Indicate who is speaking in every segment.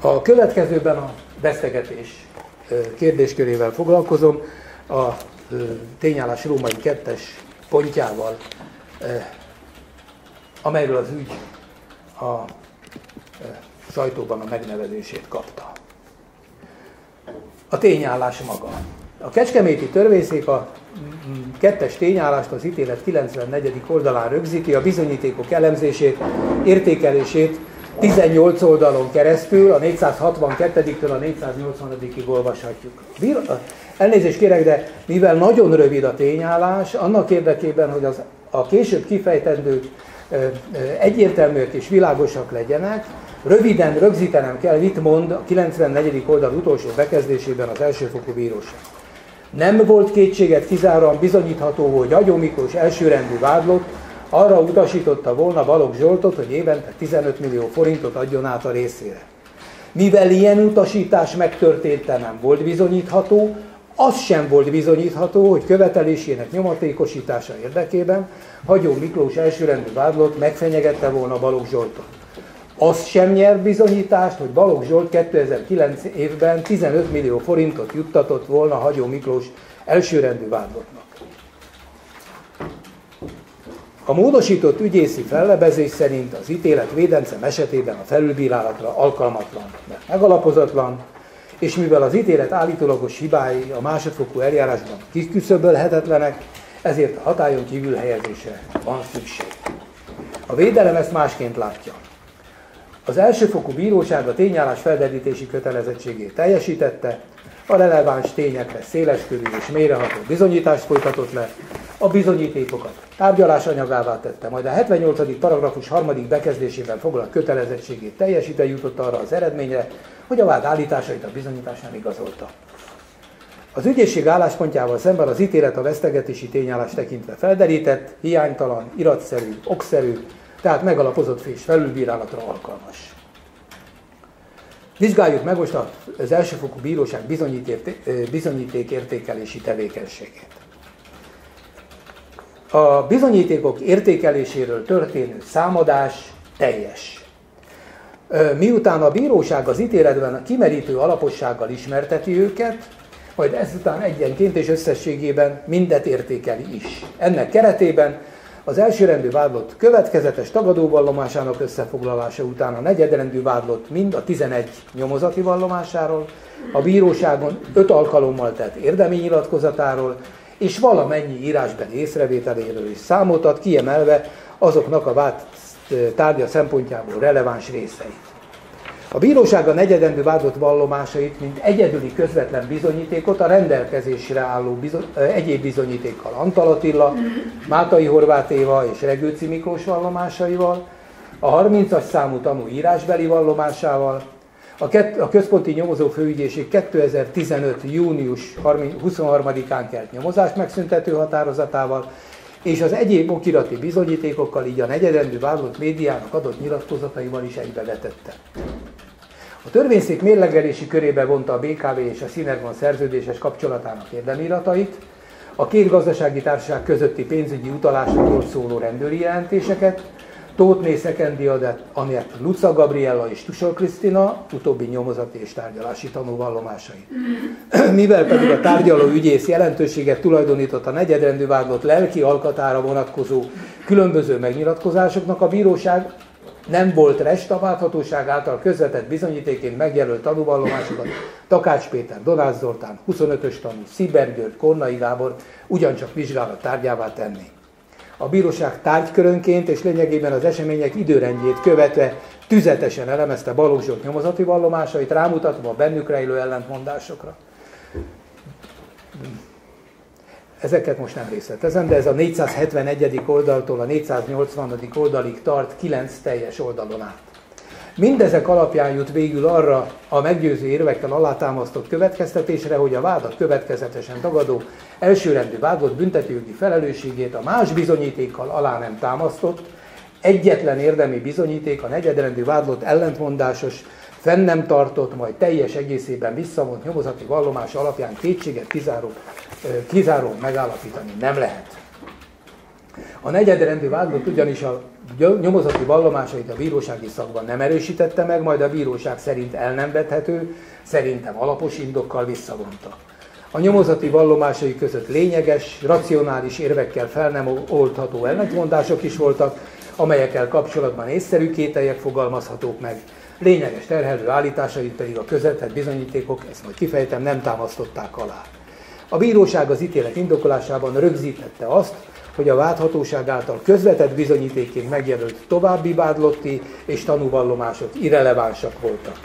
Speaker 1: A következőben a vesztegetés kérdéskörével foglalkozom, a tényállás római kettes pontjával, amelyről az ügy a sajtóban a megnevezését kapta. A tényállás maga. A Kecskeméti törvényszék a kettes tényállást az ítélet 94. oldalán rögzíti, a bizonyítékok elemzését, értékelését 18 oldalon keresztül, a 462-től a 480-ig olvashatjuk. Elnézést kérek, de mivel nagyon rövid a tényállás, annak érdekében, hogy az, a később kifejtendők egyértelműek és világosak legyenek, röviden rögzítenem kell, mit mond a 94. oldal utolsó bekezdésében az elsőfokú bíróság. Nem volt kétséget kizáróan bizonyítható, hogy Agyó Miklós elsőrendű vádlott, arra utasította volna Balogh Zsoltot, hogy évente 15 millió forintot adjon át a részére. Mivel ilyen utasítás megtörténte nem volt bizonyítható, az sem volt bizonyítható, hogy követelésének nyomatékosítása érdekében Hagyó Miklós elsőrendű vádlott megfenyegette volna Balogh Zsoltot. Az sem nyer bizonyítást, hogy Balogh Zsolt 2009 évben 15 millió forintot juttatott volna Hagyó Miklós elsőrendű vádlottnak. A módosított ügyészi fellebezés szerint az ítélet védencem esetében a felülbírálatra alkalmatlan, mert megalapozatlan, és mivel az ítélet állítólagos hibái a másodfokú eljárásban kiküszöbölhetetlenek, ezért a hatályon kívül helyezésre van szükség. A védelem ezt másként látja. Az elsőfokú bíróság a tényállás felderítési kötelezettségét teljesítette, a releváns tényekre széleskörű és mélyreható bizonyítást folytatott le, a bizonyítékokat tárgyalás anyagává tette, majd a 78. paragrafus harmadik bekezdésében foglalt kötelezettségét teljesítve jutott arra az eredményre, hogy a vád állításait a bizonyításán igazolta. Az ügyészség álláspontjával szemben az ítélet a vesztegetési tényállás tekintve felderített, hiánytalan, iratszerű, okszerű, tehát megalapozott és felülbírálatra alkalmas. Vizsgáljuk meg most az elsőfokú bíróság bizonyíték értékelési tevékenységét. A bizonyítékok értékeléséről történő számadás teljes. Miután a bíróság az ítéletben a kimerítő alapossággal ismerteti őket, majd ezután egyenként és összességében mindet értékeli is. Ennek keretében az elsőrendű vádlott következetes tagadóvallomásának összefoglalása után a negyedrendű vádlott mind a 11 nyomozati vallomásáról, a bíróságon öt alkalommal tett érdemi nyilatkozatáról, és valamennyi írásbeli észrevételéről is számot ad, kiemelve azoknak a vád tárgya szempontjából releváns részeit. A bíróság a negyedendő vádott vallomásait, mint egyedüli közvetlen bizonyítékot a rendelkezésre álló bizony, egyéb bizonyítékkal Antal Attila, Mátai Horváth és Regőci Miklós vallomásaival, a 30-as számú tanú írásbeli vallomásával, a, kett, a Központi Nyomozó Főügyészség 2015. június 23-án kelt nyomozás megszüntető határozatával, és az egyéb okirati bizonyítékokkal, így a negyedendő vádlott médiának adott nyilatkozataival is egybevetette. A törvényszék mérlegelési körébe vonta a BKV és a Synergon szerződéses kapcsolatának érdemiratait, a két gazdasági társaság közötti pénzügyi utalásokról szóló rendőri jelentéseket, Tóth Né Szekendiadet, Anett Luca Gabriella és Tusol Krisztina, utóbbi nyomozati és tárgyalási tanúvallomásai. Mivel pedig a tárgyaló ügyész jelentőséget tulajdonított a negyedrendű vádlott lelki alkatára vonatkozó különböző megnyilatkozásoknak, a bíróság nem volt restaválthatóság által közvetett bizonyítéként megjelölt tanúvallomásokat Takács Péter, Donát Zoltán, 25-ös tanú, Sziber György, Kornai Gábor ugyancsak vizsgálat tárgyává tenni. A bíróság tárgykörönként és lényegében az események időrendjét követve tüzetesen elemezte Balogh Zsolt nyomozati vallomásait, rámutatva a bennük rejlő ellentmondásokra. Ezeket most nem részletezem, de ez a 471. oldaltól a 480. oldalig tart 9 teljes oldalon át. Mindezek alapján jut végül arra a meggyőző érvekkel alátámasztott következtetésre, hogy a vádat következetesen tagadó elsőrendű vádott büntetőjogi felelősségét a más bizonyítékkal alá nem támasztott, egyetlen érdemi bizonyíték a negyedrendű vádlott ellentmondásos, fenn nem tartott, majd teljes egészében visszavont nyomozati vallomás alapján kétséget kizáró, kizáró megállapítani nem lehet. A negyedrendű vádlott ugyanis a nyomozati vallomásait a bírósági szakban nem erősítette meg, majd a bíróság szerint el nem vethető, szerintem alapos indokkal visszavonta. A nyomozati vallomásai között lényeges, racionális érvekkel fel nem oldható ellentmondások is voltak, amelyekkel kapcsolatban észszerű kételjek fogalmazhatók meg. Lényeges terhelő állításait pedig a közvetett bizonyítékok, ezt majd kifejtem, nem támasztották alá. A bíróság az ítélet indokolásában rögzítette azt, hogy a vádhatóság által közvetett bizonyítéként megjelölt további vádlotti és tanúvallomások irrelevánsak voltak.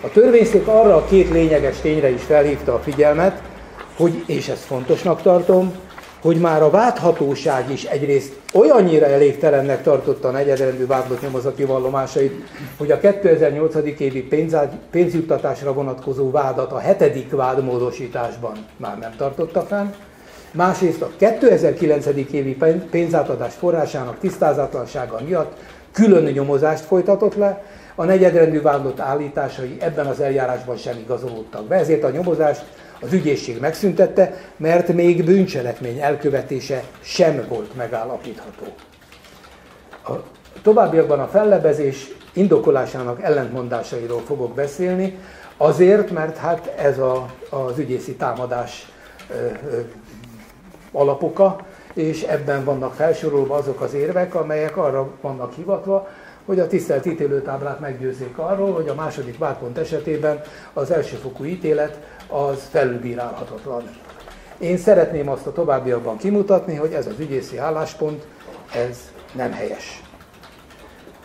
Speaker 1: A törvényszék arra a két lényeges tényre is felhívta a figyelmet, hogy, és ezt fontosnak tartom, hogy már a vádhatóság is egyrészt olyannyira elégtelennek tartotta a negyedrendű vádlott nyomozati vallomásait, hogy a 2008. évi pénzjuttatásra vonatkozó vádat a hetedik vádmódosításban már nem tartotta fenn, másrészt a 2009. évi pénzátadás forrásának tisztázatlansága miatt külön nyomozást folytatott le, a negyedrendű vádlott állításai ebben az eljárásban sem igazolódtak be, ezért a nyomozást az ügyészség megszüntette, mert még bűncselekmény elkövetése sem volt megállapítható. A továbbiakban a fellebezés indokolásának ellentmondásairól fogok beszélni, azért, mert hát ez a, az ügyészi támadás ö, ö, alapoka, és ebben vannak felsorolva azok az érvek, amelyek arra vannak hivatva, hogy a tisztelt ítélőtáblát meggyőzzék arról, hogy a második vádpont esetében az elsőfokú ítélet az felülbírálhatatlan. Én szeretném azt a továbbiakban kimutatni, hogy ez az ügyészi álláspont, ez nem helyes.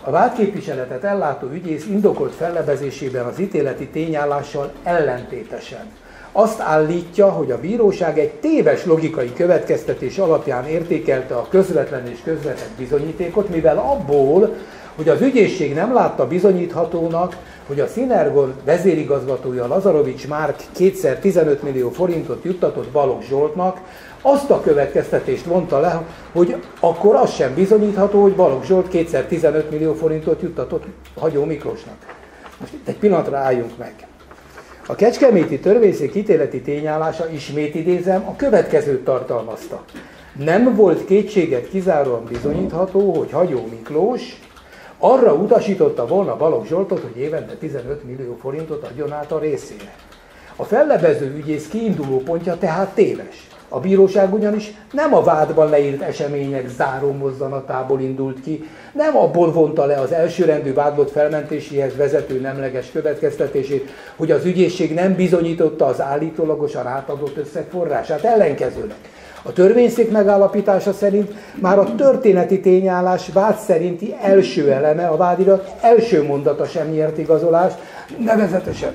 Speaker 1: A vádképviseletet ellátó ügyész indokolt fellebezésében az ítéleti tényállással ellentétesen azt állítja, hogy a bíróság egy téves logikai következtetés alapján értékelte a közvetlen és közvetett bizonyítékot, mivel abból, hogy az ügyészség nem látta bizonyíthatónak, hogy a Synergon vezérigazgatója Lazarovics Márk kétszer 15 millió forintot juttatott Balogh Zsoltnak, azt a következtetést vonta le, hogy akkor az sem bizonyítható, hogy Balogh Zsolt kétszer 15 millió forintot juttatott Hagyó Miklósnak. Most itt egy pillanatra álljunk meg. A Kecskeméti törvényszék ítéleti tényállása, ismét idézem, a következőt tartalmazta. Nem volt kétséget kizáróan bizonyítható, hogy Hagyó Miklós arra utasította volna Balogh Zsoltot, hogy évente 15 millió forintot adjon át a részére. A fellebező ügyész kiinduló pontja tehát téves. A bíróság ugyanis nem a vádban leírt események záró mozzanatából indult ki, nem abból vonta le az elsőrendű vádlott felmentéséhez vezető nemleges következtetését, hogy az ügyészség nem bizonyította az állítólagosan átadott összeg forrását, ellenkezőleg. A törvényszék megállapítása szerint már a történeti tényállás vád szerinti első eleme, a vádirat első mondata sem nyert igazolást, nevezetesen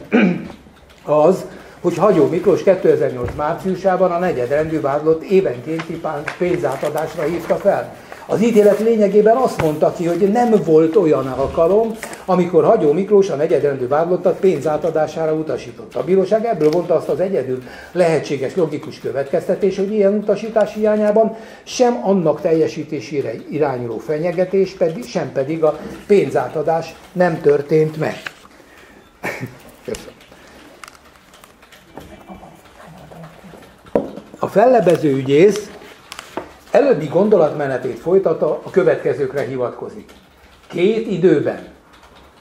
Speaker 1: az, hogy Hagyó Miklós 2008 márciusában a negyedrendű vádlott évenkénti pénzátadásra hívta fel. Az ítélet lényegében azt mondta ki, hogy nem volt olyan alkalom, amikor Hagyó Miklós a negyedrendű vádlottat pénzátadására utasította. A bíróság ebből vonta azt az egyedül lehetséges logikus következtetés, hogy ilyen utasítás hiányában sem annak teljesítésére irányuló fenyegetés, pedig, sem pedig a pénzátadás nem történt meg. A fellebező ügyész előbbi gondolatmenetét folytatta, a következőkre hivatkozik. Két időben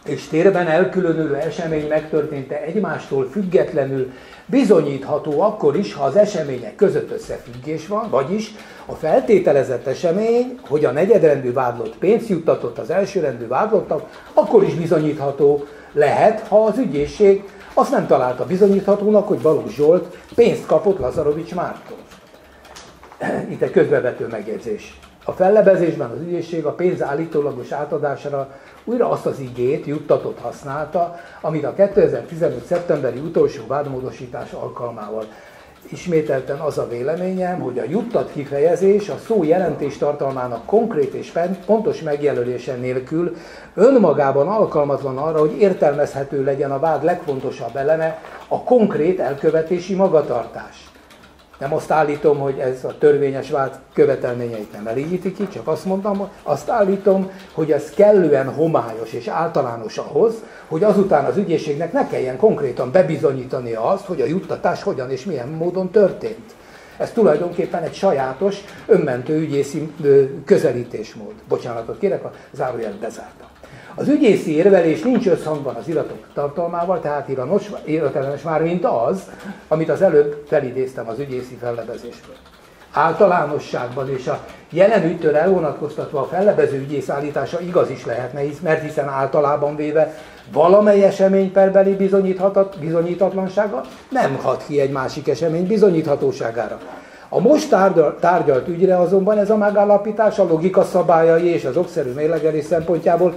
Speaker 1: és térben elkülönülő esemény megtörténte egymástól függetlenül bizonyítható akkor is, ha az események között összefüggés van, vagyis a feltételezett esemény, hogy a negyedrendű vádlott pénzt juttatott az elsőrendű vádlottak, akkor is bizonyítható lehet, ha az ügyészség azt nem találta bizonyíthatónak, hogy Balogh Zsolt pénzt kapott Lazarovics Mártól. Itt egy közbevető megjegyzés. A fellebezésben az ügyészség a pénz állítólagos átadására újra azt az igét, juttatott használta, amit a 2015. szeptemberi utolsó vádmódosítás alkalmával ismételten az a véleményem, hogy a juttat kifejezés a szó jelentés tartalmának konkrét és pontos megjelölése nélkül önmagában alkalmatlan arra, hogy értelmezhető legyen a vád legfontosabb eleme, a konkrét elkövetési magatartás. Nem azt állítom, hogy ez a törvényes vált követelményeit nem elégíti ki, csak azt mondtam, azt állítom, hogy ez kellően homályos és általános ahhoz, hogy azután az ügyészségnek ne kelljen konkrétan bebizonyítani azt, hogy a juttatás hogyan és milyen módon történt. Ez tulajdonképpen egy sajátos, önmentő ügyészi közelítésmód. Bocsánatot kérek, a zárójel bezárta. Az ügyészi érvelés nincs összhangban az iratok tartalmával, tehát iranos, iratellenes már, mint az, amit az előbb felidéztem az ügyészi fellebezésből. Általánosságban és a jelen ügytől elvonatkoztatva a fellebező ügyész állítása igaz is lehetne, mert hiszen általában véve valamely esemény perbeli bizonyítatlansága nem hat ki egy másik esemény bizonyíthatóságára. A most tárgyalt ügyre azonban ez a megállapítás a logika szabályai és az okszerű mérlegelés szempontjából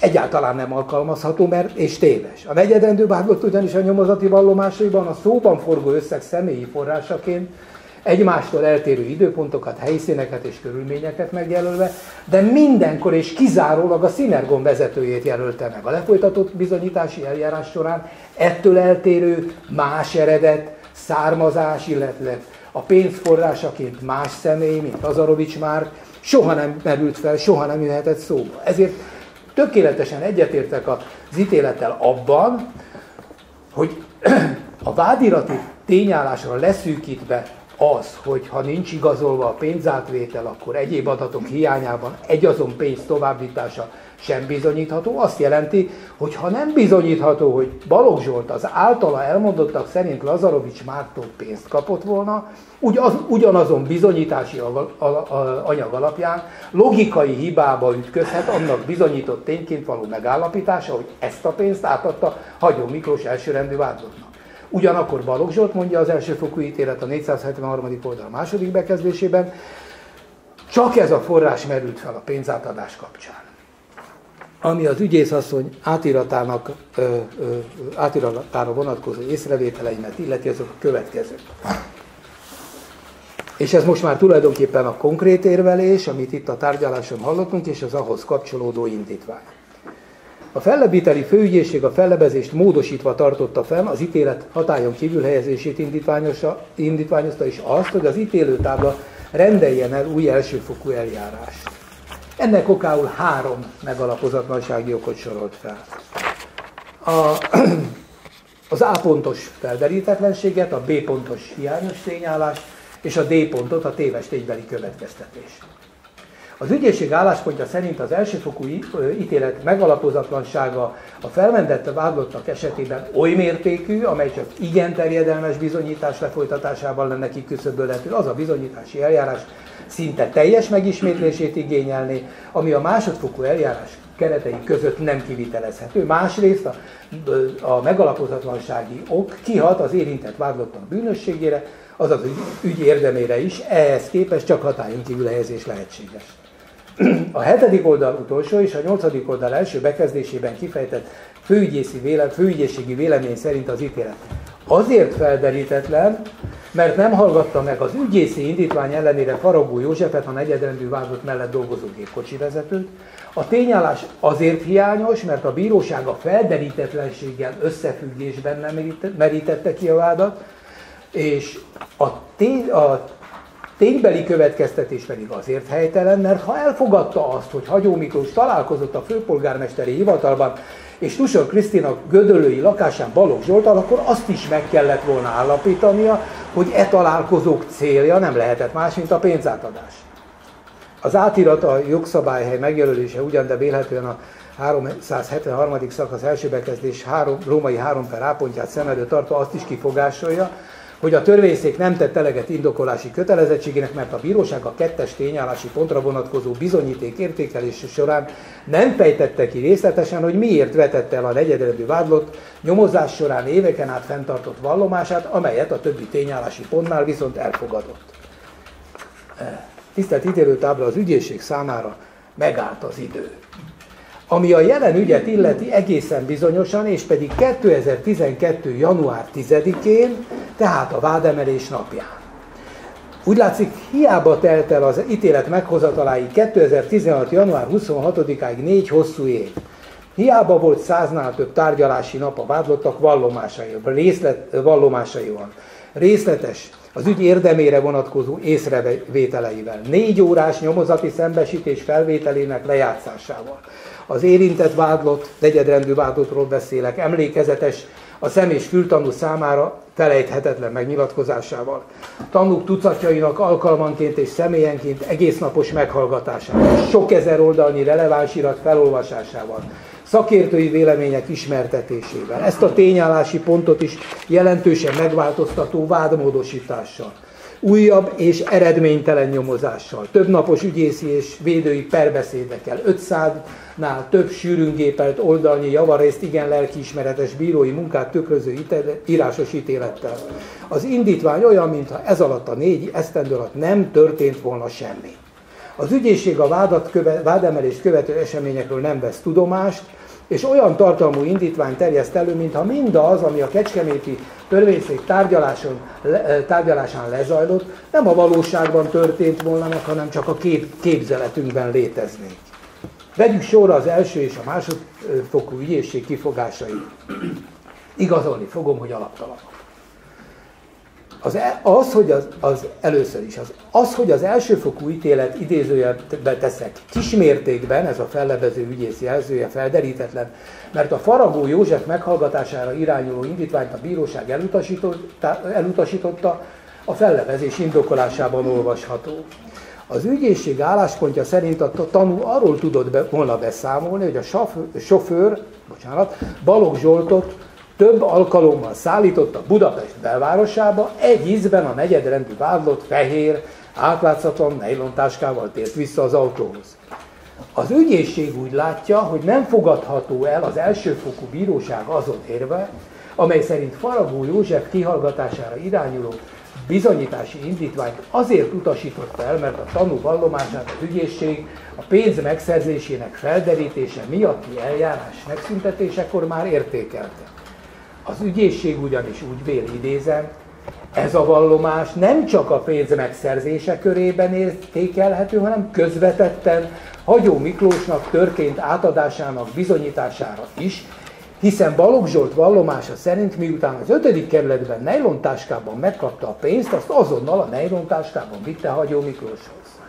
Speaker 1: egyáltalán nem alkalmazható, mert és téves. A negyedrendű vádlott ugyanis a nyomozati vallomásaiban a szóban forgó összeg személyi forrásaként egymástól eltérő időpontokat, helyszíneket és körülményeket megjelölve, de mindenkor és kizárólag a Synergon vezetőjét jelölte meg. A lefolytatott bizonyítási eljárás során ettől eltérő más eredet, származás, illetve a pénzforrásaként más személy, mint Azarovics már, soha nem merült fel, soha nem jöhetett szóba. Ezért tökéletesen egyetértek az ítélettel abban, hogy a vádirati tényállásra leszűkítve az, hogy ha nincs igazolva a pénzátvétel, akkor egyéb adatok hiányában egy azon pénz továbbítása sem bizonyítható, azt jelenti, hogy ha nem bizonyítható, hogy Balogh Zsolt az általa elmondottak szerint Lazarovics Mártól pénzt kapott volna, ugyan, ugyanazon bizonyítási anyag alapján logikai hibába ütközhet annak bizonyított tényként való megállapítása, hogy ezt a pénzt átadta Hagyó Miklós elsőrendű vádlottnak. Ugyanakkor Balogh Zsolt mondja az elsőfokú ítélet a 473. oldal második bekezdésében, csak ez a forrás merült fel a pénzátadás kapcsán. Ami az ügyészasszony átiratának, ö, ö, átiratára vonatkozó észrevételeimet illeti, azok a következők. És ez most már tulajdonképpen a konkrét érvelés, amit itt a tárgyaláson hallottunk, és az ahhoz kapcsolódó indítvány. A fellebíteli főügyészség a fellebezést módosítva tartotta fenn, az ítélet hatályon kívül helyezését indítványozta, és azt, hogy az ítélőtábla rendeljen el új elsőfokú eljárást. Ennek okául három megalapozatlansági okot sorolt fel. A, az A pontos felderítetlenséget, a B pontos hiányos tényállást, és a D pontot, a téves ténybeli következtetést. Az ügyészség álláspontja szerint az elsőfokú ítélet megalapozatlansága a felmentette vádlottak esetében oly mértékű, amely csak igen terjedelmes bizonyítás lefolytatásával lenne kiküszöbölhető, az a bizonyítási eljárás szinte teljes megismétlését igényelni, ami a másodfokú eljárás keretei között nem kivitelezhető. Másrészt a, a megalapozatlansági ok kihat az érintett vádlottak bűnösségére, azaz ügy érdemére is, ehhez képest csak hatályon kívül helyezés lehetséges. A hetedik oldal utolsó és a nyolcadik oldal első bekezdésében kifejtett főügyészi véle, főügyészségi vélemény szerint az ítélet azért felderítetlen, mert nem hallgatta meg az ügyészi indítvány ellenére Faragó Józsefet, a negyedrendű vádott mellett dolgozó gépkocsi vezetőt. A tényállás azért hiányos, mert a bíróság a felderítetlenséggel összefüggésben nem merítette ki a vádat, és a, tény, a ténybeli következtetés pedig azért helytelen, mert ha elfogadta azt, hogy Hagyó Miklós találkozott a főpolgármesteri hivatalban, és Tusor Krisztina gödölői lakásán Balogh Zsoltal, akkor azt is meg kellett volna állapítania, hogy e találkozók célja nem lehetett más, mint a pénzátadás. Az átirat a jogszabályhely megjelölése ugyan, de vélhetően a 373. szakasz első bekezdés három, római 3 per A pontját szem előtt tartva azt is kifogásolja, hogy a törvényszék nem tett eleget indokolási kötelezettségének, mert a bíróság a kettes tényállási pontra vonatkozó bizonyíték értékelése során nem fejtette ki részletesen, hogy miért vetette el a negyedrendű vádlott nyomozás során éveken át fenntartott vallomását, amelyet a többi tényállási pontnál viszont elfogadott. Tisztelt ítélőtábla az ügyészség számára megállt az idő. Ami a jelen ügyet illeti egészen bizonyosan, és pedig 2012. január 10-én, tehát a vádemelés napján. Úgy látszik, hiába telt el az ítélet meghozataláig 2016. január 26-áig négy hosszú év. Hiába volt száznál több tárgyalási nap a vádlottak vallomásaival, részlet, vallomásaival. Részletes, az ügy érdemére vonatkozó észrevételeivel, négy órás nyomozati szembesítés felvételének lejátszásával az érintett vádlott, negyedrendű vádlottról beszélek, emlékezetes a szem és fültanú számára felejthetetlen megnyilatkozásával. Tanúk tucatjainak alkalmanként és személyenként egész napos meghallgatásával, sok ezer oldalnyi releváns irat felolvasásával, szakértői vélemények ismertetésével. Ezt a tényállási pontot is jelentősen megváltoztató vádmódosítással újabb és eredménytelen nyomozással, több napos ügyészi és védői perbeszédekkel, 500-nál több sűrűn gépelt oldalnyi javarészt igen lelkiismeretes bírói munkát tükröző írásos ítélettel. Az indítvány olyan, mintha ez alatt a négy esztendő alatt nem történt volna semmi. Az ügyészség a vádat köve, vádemelést követő eseményekről nem vesz tudomást, és olyan tartalmú indítvány terjeszt elő, mintha mindaz, ami a kecskeméti törvényszék tárgyaláson, le, tárgyalásán lezajlott, nem a valóságban történt volna meg, hanem csak a kép, képzeletünkben léteznék. Vegyük sorra az első és a másodfokú ügyészség kifogásait. Igazolni fogom, hogy alaptalanok. Az, e, az, hogy az, az először is, az, az, hogy az elsőfokú ítélet idézőjelbe teszek kismértékben, ez a fellebező ügyész jelzője felderítetlen, mert a Faragó József meghallgatására irányuló indítványt a bíróság elutasította, elutasította a fellebezés indokolásában olvasható. Az ügyészség álláspontja szerint a tanú arról tudott be, volna beszámolni, hogy a sofőr, bocsánat, Balogh Zsoltot több alkalommal szállította Budapest belvárosába, egy ízben a negyedrendű vádlott fehér, átlátszatlan nejlontáskával tért vissza az autóhoz. Az ügyészség úgy látja, hogy nem fogadható el az elsőfokú bíróság azon érve, amely szerint Faragó József kihallgatására irányuló bizonyítási indítványt azért utasította el, mert a tanú vallomását az ügyészség a pénz megszerzésének felderítése miatti eljárás megszüntetésekor már értékelte. Az ügyészség ugyanis úgy vél idézem, ez a vallomás nem csak a pénz megszerzése körében értékelhető, hanem közvetetten Hagyó Miklósnak történt átadásának bizonyítására is, hiszen Balogh Zsolt vallomása szerint miután az ötödik kerületben nejlontáskában megkapta a pénzt, azt azonnal a nejlontáskában vitte Hagyó Miklóshoz.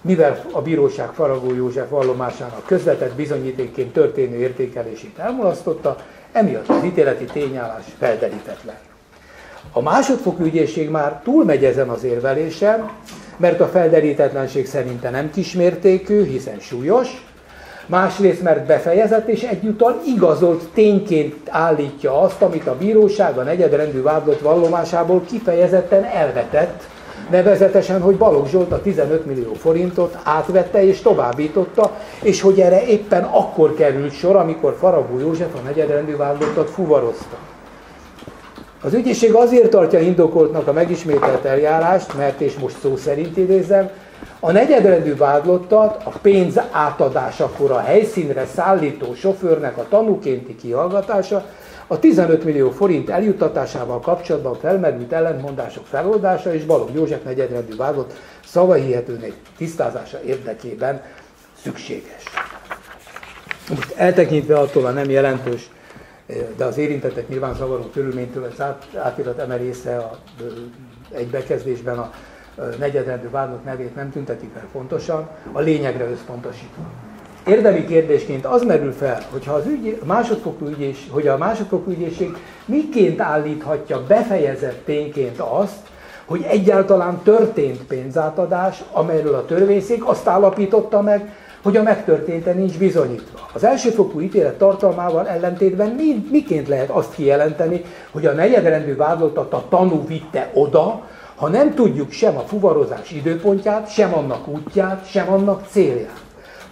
Speaker 1: Mivel a bíróság Faragó József vallomásának közvetett bizonyítékként történő értékelését elmulasztotta, emiatt az ítéleti tényállás felderítetlen. A másodfokú ügyészség már túlmegy ezen az érvelésen, mert a felderítetlenség szerinte nem kismértékű, hiszen súlyos, másrészt mert befejezett és egyúttal igazolt tényként állítja azt, amit a bíróság a negyedrendű vádlott vallomásából kifejezetten elvetett, nevezetesen, hogy Balogh Zsolt a 15 millió forintot átvette és továbbította, és hogy erre éppen akkor került sor, amikor Faragó József a negyedrendű vádlottat fuvarozta. Az ügyészség azért tartja indokoltnak a megismételt eljárást, mert, és most szó szerint idézem, a negyedrendű vádlottat a pénz átadásakor a helyszínre szállító sofőrnek a tanúkénti kihallgatása, a 15 millió forint eljuttatásával kapcsolatban felmerült ellentmondások feloldása és Balogh József negyedrendű vádlott szavahihetőnek tisztázása érdekében szükséges. Most eltekintve attól a nem jelentős de az érintettek nyilván zavaró körülménytől át, átirat emelésze a, egy bekezdésben a negyedrendű vádlott nevét nem tüntetik fel fontosan, a lényegre összpontosítva. Érdemi kérdésként az merül fel, hogyha az ügy, másodfokú ügyés, hogy a másodfokú ügyészség miként állíthatja befejezett tényként azt, hogy egyáltalán történt pénzátadás, amelyről a törvényszék azt állapította meg, hogy a megtörténte nincs bizonyítva. Az elsőfokú ítélet tartalmával ellentétben mi, miként lehet azt kijelenteni, hogy a negyedrendű vádlottat a tanú vitte oda, ha nem tudjuk sem a fuvarozás időpontját, sem annak útját, sem annak célját.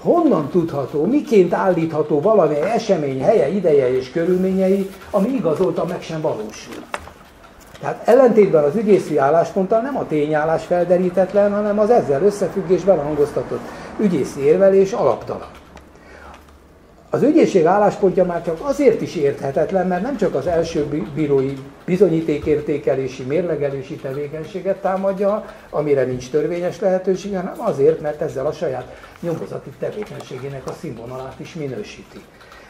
Speaker 1: Honnan tudható, miként állítható valami esemény helye, ideje és körülményei, ami igazolta meg sem valósul. Tehát ellentétben az ügyészi állásponttal nem a tényállás felderítetlen, hanem az ezzel összefüggésben hangoztatott ügyészi érvelés alaptalan. Az ügyészség álláspontja már csak azért is érthetetlen, mert nem csak az első bírói bizonyítékértékelési, mérlegelési tevékenységet támadja, amire nincs törvényes lehetőség, hanem azért, mert ezzel a saját nyomozati tevékenységének a színvonalát is minősíti.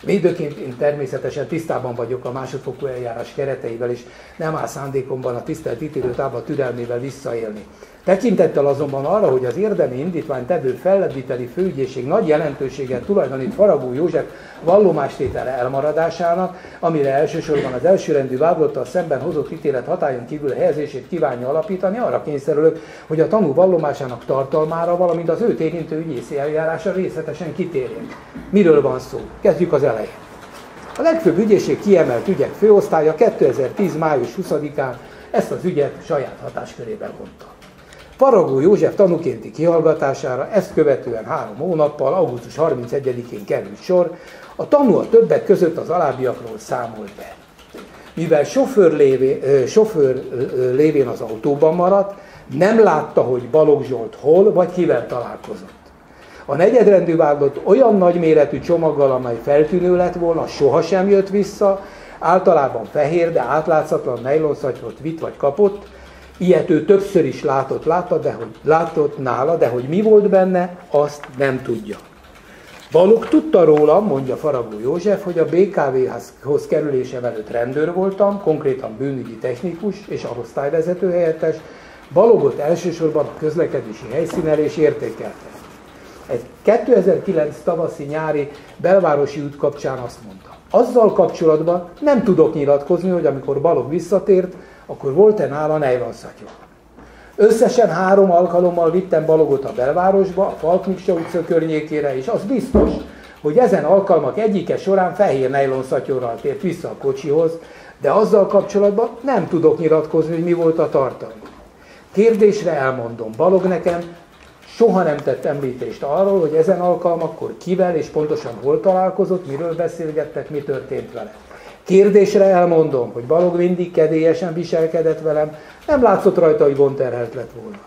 Speaker 1: Védőként én természetesen tisztában vagyok a másodfokú eljárás kereteivel, és nem áll szándékomban a tisztelt ítélőtábla türelmével visszaélni. Tekintettel azonban arra, hogy az érdemi indítvány tevő fellebbviteli főügyészség nagy jelentőséget tulajdonít Faragó József vallomástétele elmaradásának, amire elsősorban az elsőrendű vádlottal szemben hozott ítélet hatályon kívül helyezését kívánja alapítani, arra kényszerülök, hogy a tanú vallomásának tartalmára, valamint az őt érintő ügyészi eljárása részletesen kitérjek. Miről van szó? Kezdjük az elején. A legfőbb ügyészség kiemelt ügyek főosztálya 2010. május 20-án ezt az ügyet saját hatáskörében vonta. Faragó József tanúkénti kihallgatására ezt követően három hónappal, augusztus 31-én került sor, a tanú a többek között az alábbiakról számolt be. Mivel sofőr, lévé, sofőr lévén az autóban maradt, nem látta, hogy Balogh Zsolt hol vagy kivel találkozott. A negyedrendű vádlott olyan nagyméretű csomaggal, amely feltűnő lett volna, sohasem jött vissza, általában fehér, de átlátszatlan nejlonszatyrot vitt vagy kapott, Ilyet ő többször is látott, látta, de hogy, látott nála, de hogy mi volt benne, azt nem tudja. Balog tudta róla, mondja Faragó József, hogy a BKV-hoz kerülésem előtt rendőr voltam, konkrétan bűnügyi technikus és a osztályvezető helyettes, Balogot elsősorban a közlekedési helyszínelés értékelte. Egy 2009 tavaszi-nyári belvárosi út kapcsán azt mondta. Azzal kapcsolatban nem tudok nyilatkozni, hogy amikor Balog visszatért, akkor volt-e nála nejlanszatja. Összesen három alkalommal vittem Balogot a belvárosba, a Falkmikse utca környékére, és az biztos, hogy ezen alkalmak egyike során fehér nejlonszatyorral tért vissza a kocsihoz, de azzal kapcsolatban nem tudok nyilatkozni, hogy mi volt a tartalma. Kérdésre elmondom, Balog nekem soha nem tett említést arról, hogy ezen alkalmakkor kivel és pontosan hol találkozott, miről beszélgettek, mi történt vele. Kérdésre elmondom, hogy Balog mindig kedélyesen viselkedett velem, nem látszott rajta, hogy gondterhelt lett volna.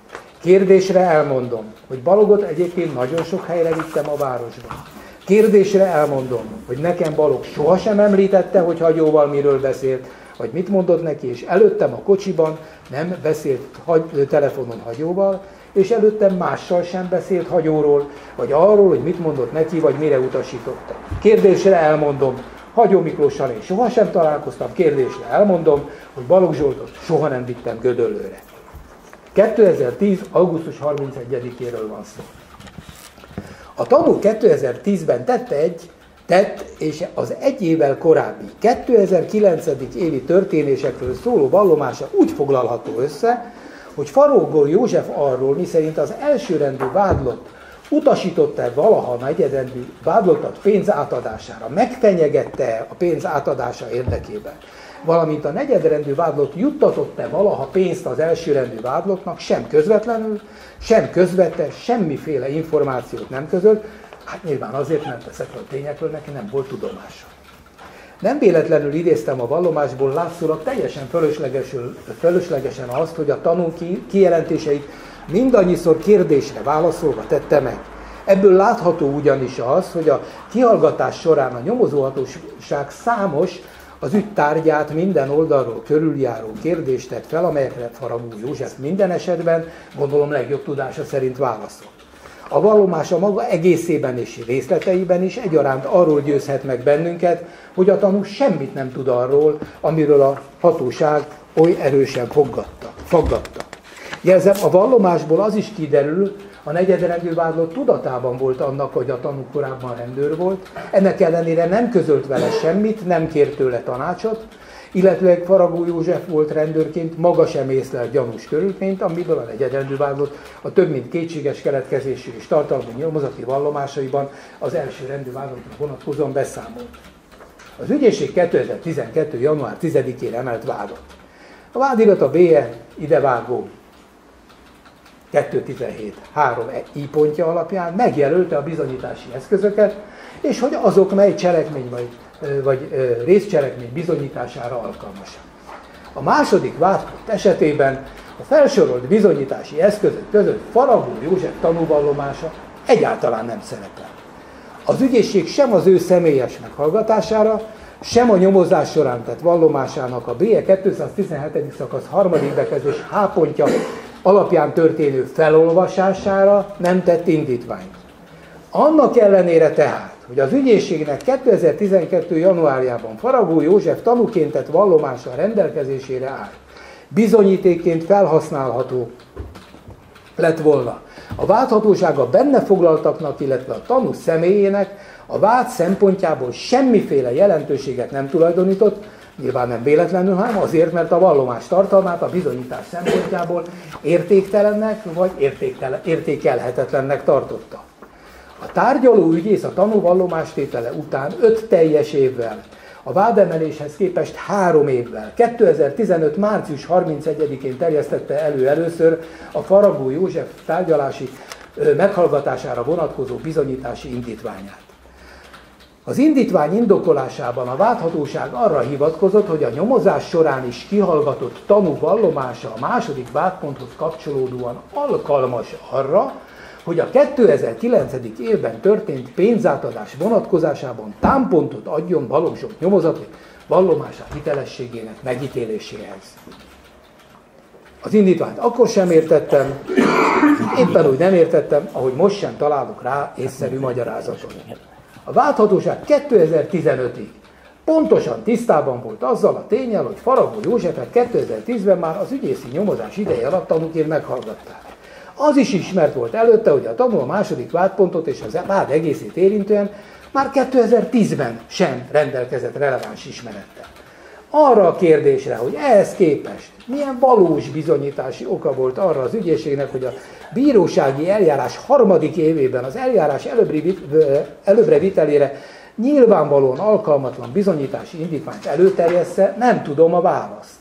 Speaker 1: Kérdésre elmondom, hogy Balogot egyébként nagyon sok helyre vittem a városban. Kérdésre elmondom, hogy nekem Balog sohasem említette, hogy hagyóval miről beszélt, vagy mit mondott neki, és előttem a kocsiban nem beszélt hagy, telefonon hagyóval, és előttem mással sem beszélt hagyóról, vagy arról, hogy mit mondott neki, vagy mire utasította. Kérdésre elmondom, Hagyó Miklóssal én sohasem találkoztam, kérdésre elmondom, hogy Balogh Zsoltot soha nem vittem Gödöllőre. 2010. augusztus 31-éről van szó. A tanú 2010-ben tette egy, tett, és az egy évvel korábbi 2009. évi történésekről szóló vallomása úgy foglalható össze, hogy Farógor József arról, miszerint az elsőrendű vádlott utasította-e valaha negyedrendű vádlottat pénz átadására, megfenyegette a pénz átadása érdekében, valamint a negyedrendű vádlott juttatott-e valaha pénzt az elsőrendű vádlottnak, sem közvetlenül, sem közvette, semmiféle információt nem közölt, hát nyilván azért, mert ezekről a tényekről neki nem volt tudomása. Nem véletlenül idéztem a vallomásból látszólag teljesen fölöslegesen azt, hogy a tanú kijelentéseit mindannyiszor kérdésre válaszolva tette meg. Ebből látható ugyanis az, hogy a kihallgatás során a nyomozóhatóság számos az ügy tárgyát minden oldalról körüljáró kérdést tett fel, amelyekre Faragó József minden esetben, gondolom legjobb tudása szerint válaszol. A vallomása maga egészében és részleteiben is egyaránt arról győzhet meg bennünket, hogy a tanú semmit nem tud arról, amiről a hatóság oly erősen foggatta, foggatta. Jelzem, a vallomásból az is kiderül, a negyedrendű vádlott tudatában volt annak, hogy a tanú korábban rendőr volt, ennek ellenére nem közölt vele semmit, nem kért tőle tanácsot, illetve Faragó József volt rendőrként, maga sem észlelt gyanús körülményt, amiből a negyedrendű vádlott a több mint kétséges keletkezésű és tartalmi nyomozati vallomásaiban az első rendű vádlottra vonatkozóan beszámolt. Az ügyészség 2012. január 10-én emelt vádot. A vádirat a BE idevágó 217 3 i pontja alapján megjelölte a bizonyítási eszközöket, és hogy azok mely cselekmény vagy, részcselekmény bizonyítására alkalmasak. A második vádpont esetében a felsorolt bizonyítási eszközök között Faragó József tanúvallomása egyáltalán nem szerepel. Az ügyészség sem az ő személyes meghallgatására, sem a nyomozás során tett vallomásának a BE 217. szakasz harmadik bekezdés H pontja alapján történő felolvasására nem tett indítványt. Annak ellenére tehát, hogy az ügyészségnek 2012. januárjában Faragó József tanúként tett vallomása rendelkezésére áll, bizonyítékként felhasználható lett volna. A válthatóság a benne foglaltaknak, illetve a tanú személyének a vád szempontjából semmiféle jelentőséget nem tulajdonított, nyilván nem véletlenül, hanem azért, mert a vallomás tartalmát a bizonyítás szempontjából értéktelennek vagy értéktelen, értékelhetetlennek tartotta. A tárgyaló ügyész a tanúvallomástétele után öt teljes évvel, a vádemeléshez képest három évvel, 2015. március 31-én terjesztette elő először a Faragó József tárgyalási meghallgatására vonatkozó bizonyítási indítványát. Az indítvány indokolásában a vádhatóság arra hivatkozott, hogy a nyomozás során is kihallgatott tanú vallomása a második vádponthoz kapcsolódóan alkalmas arra, hogy a 2009. évben történt pénzátadás vonatkozásában támpontot adjon Balogh nyomozati vallomása hitelességének megítéléséhez. Az indítványt akkor sem értettem, éppen úgy nem értettem, ahogy most sem találok rá észszerű magyarázatot. A válthatóság 2015-ig pontosan tisztában volt azzal a tényel, hogy Faragó Józsefet 2010-ben már az ügyészi nyomozás ideje alatt tanúként meghallgatták. Az is ismert volt előtte, hogy a tanul a második vádpontot és az vád egészét érintően már 2010-ben sem rendelkezett releváns ismerettel. Arra a kérdésre, hogy ehhez képest milyen valós bizonyítási oka volt arra az ügyészségnek, hogy a bírósági eljárás harmadik évében az eljárás előbbre, vitelére nyilvánvalóan alkalmatlan bizonyítási indítványt előterjessze, nem tudom a választ.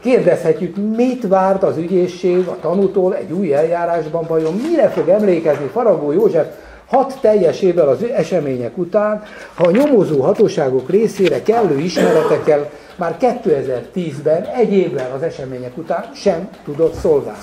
Speaker 1: Kérdezhetjük, mit várt az ügyészség a tanútól egy új eljárásban, vajon mire fog emlékezni Faragó József hat teljes évvel az események után, ha a nyomozó hatóságok részére kellő ismeretekkel már 2010-ben, egy évvel az események után sem tudott szolgálni.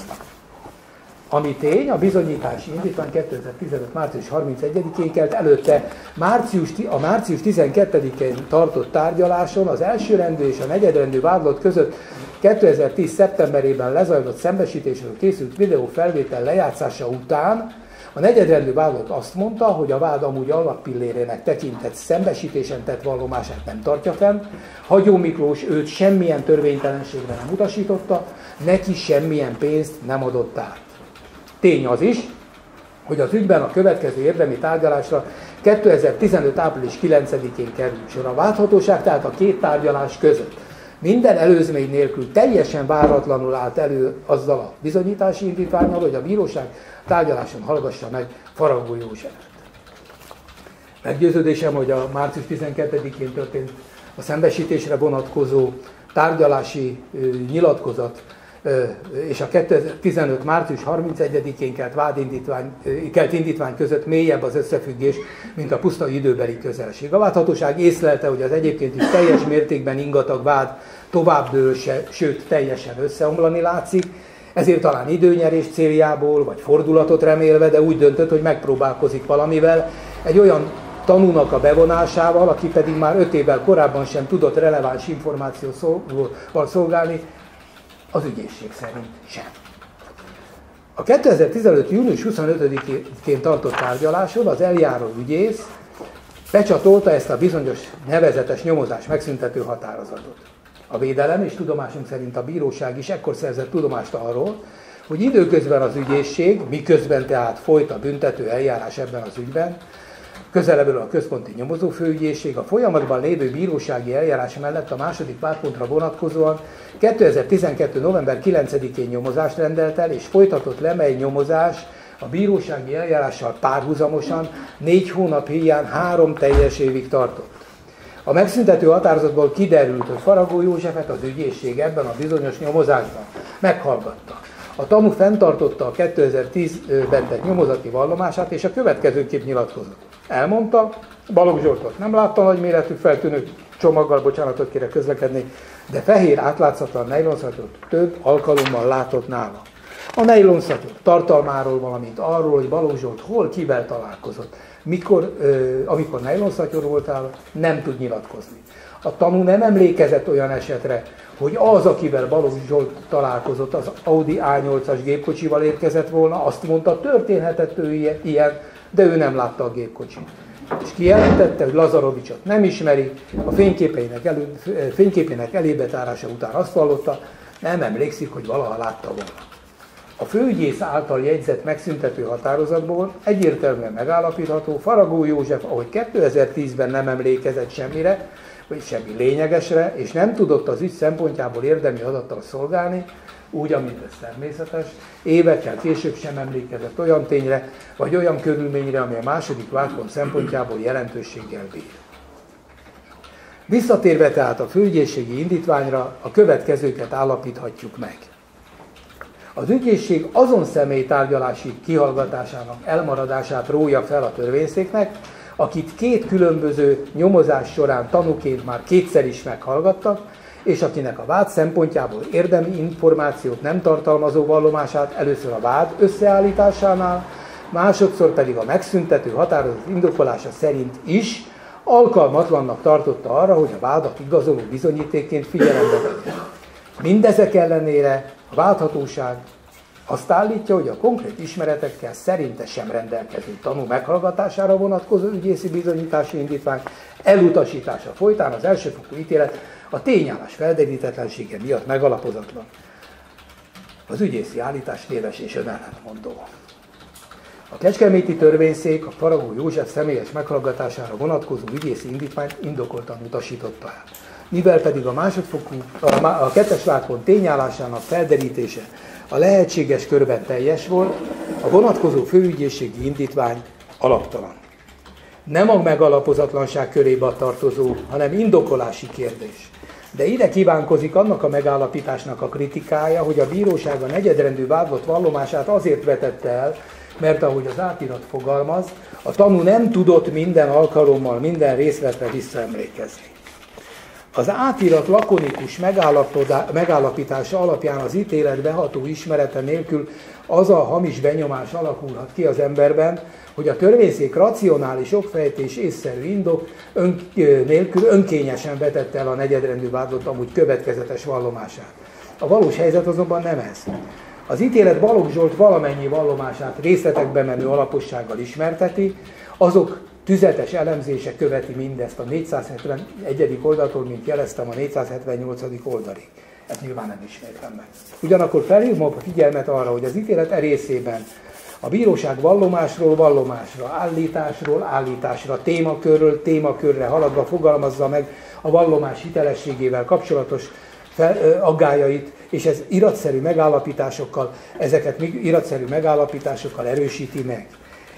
Speaker 1: Ami tény, a bizonyítási indítvány 2015. március 31-én kelt előtte március, a március 12-én tartott tárgyaláson az elsőrendű és a negyedrendű vádlott között 2010. szeptemberében lezajlott szembesítésről készült videó felvétel lejátszása után a negyedrendű vádlott azt mondta, hogy a vád amúgy alappillérének tekintett szembesítésen tett vallomását nem tartja fenn, Hagyó Miklós őt semmilyen törvénytelenségre nem utasította, neki semmilyen pénzt nem adott át. Tény az is, hogy az ügyben a következő érdemi tárgyalásra 2015. április 9-én került sor. A válthatóság tehát a két tárgyalás között minden előzmény nélkül teljesen váratlanul állt elő azzal a bizonyítási indítványal, hogy a bíróság tárgyaláson hallgassa meg Faragó Józsefet. Meggyőződésem, hogy a március 12-én történt a szembesítésre vonatkozó tárgyalási nyilatkozat és a 2015. március 31-én kelt, vádindítvány, kelt indítvány között mélyebb az összefüggés, mint a puszta időbeli közelség. A vádhatóság észlelte, hogy az egyébként is teljes mértékben ingatag vád tovább dől, sőt teljesen összeomlani látszik, ezért talán időnyerés céljából, vagy fordulatot remélve, de úgy döntött, hogy megpróbálkozik valamivel, egy olyan tanúnak a bevonásával, aki pedig már öt évvel korábban sem tudott releváns információval szolgálni, az ügyészség szerint sem. A 2015. június 25-én tartott tárgyaláson az eljáró ügyész becsatolta ezt a bizonyos nevezetes nyomozás megszüntető határozatot. A védelem és tudomásunk szerint a bíróság is ekkor szerzett tudomást arról, hogy időközben az ügyészség, miközben tehát folyt a büntető eljárás ebben az ügyben, Közelebbről a központi nyomozófőügyészség a folyamatban lévő bírósági eljárás mellett a második pártpontra vonatkozóan 2012. november 9-én nyomozást rendelt el, és folytatott le, nyomozás a bírósági eljárással párhuzamosan négy hónap híján három teljes évig tartott. A megszüntető határozatból kiderült, hogy Faragó Józsefet az ügyészség ebben a bizonyos nyomozásban meghallgatta. A tanú fenntartotta a 2010-ben tett nyomozati vallomását, és a következőképp nyilatkozott. Elmondta, Balogh Zsoltot nem látta nagy méretű feltűnő csomaggal, bocsánatot kérek közlekedni, de fehér átlátszatlan nejlonszatyot több alkalommal látott nála. A nejlonszatyok tartalmáról, valamint arról, hogy Balogh Zsolt hol kivel találkozott, mikor, amikor nejlonszatyor voltál, nem tud nyilatkozni. A tanú nem emlékezett olyan esetre, hogy az, akivel Balogh Zsolt találkozott, az Audi A8-as gépkocsival érkezett volna, azt mondta, történhetett ő ilyen, de ő nem látta a gépkocsit. És kijelentette, hogy Lazarovicsot nem ismeri, a fényképeinek, elő, fényképének elébetárása után azt vallotta, nem emlékszik, hogy valaha látta volna. A főügyész által jegyzett megszüntető határozatból egyértelműen megállapítható, Faragó József, ahogy 2010-ben nem emlékezett semmire, vagy semmi lényegesre, és nem tudott az ügy szempontjából érdemi adattal szolgálni, úgy, amit ez természetes, évekkel később sem emlékezett olyan tényre, vagy olyan körülményre, ami a második vádpont szempontjából jelentőséggel bír. Visszatérve tehát a főügyészségi indítványra, a következőket állapíthatjuk meg. Az ügyészség azon személy tárgyalási kihallgatásának elmaradását rója fel a törvényszéknek, akit két különböző nyomozás során tanúként már kétszer is meghallgattak, és akinek a vád szempontjából érdemi információt nem tartalmazó vallomását először a vád összeállításánál, másodszor pedig a megszüntető határozat indokolása szerint is alkalmatlannak tartotta arra, hogy a vádat igazoló bizonyítékként figyelembe vegye. Mindezek ellenére a válthatóság azt állítja, hogy a konkrét ismeretekkel szerinte sem rendelkező tanú meghallgatására vonatkozó ügyészi bizonyítási indítvány elutasítása folytán az elsőfokú ítélet a tényállás felderítetlensége miatt megalapozatlan. Az ügyészi állítás téves és önellentmondó. A Kecskeméti törvényszék a Faragó József személyes meghallgatására vonatkozó ügyészi indítványt indokoltan utasította el. Mivel pedig a másodfokú, a, a kettes vádpont tényállásának felderítése a lehetséges körben teljes volt, a vonatkozó főügyészségi indítvány alaptalan. Nem a megalapozatlanság körébe tartozó, hanem indokolási kérdés. De ide kívánkozik annak a megállapításnak a kritikája, hogy a bíróság a negyedrendű vádlott vallomását azért vetette el, mert ahogy az átirat fogalmaz, a tanú nem tudott minden alkalommal, minden részletre visszaemlékezni. Az átirat lakonikus megállapítása alapján az ítélet beható ismerete nélkül az a hamis benyomás alakulhat ki az emberben, hogy a törvényszék racionális okfejtés észszerű indok ön, nélkül önkényesen vetette el a negyedrendű vádlott amúgy következetes vallomását. A valós helyzet azonban nem ez. Az ítélet Balogh Zsolt valamennyi vallomását részletekbe menő alapossággal ismerteti, azok tüzetes elemzése követi mindezt a 471. oldaltól, mint jeleztem a 478. oldalig. Ezt nyilván nem ismétlem meg. Ugyanakkor felhívom a figyelmet arra, hogy az ítélet e részében a bíróság vallomásról vallomásra, állításról állításra, témakörről témakörre haladva fogalmazza meg a vallomás hitelességével kapcsolatos fel, aggájait, és ez iratszerű megállapításokkal, ezeket iratszerű megállapításokkal erősíti meg.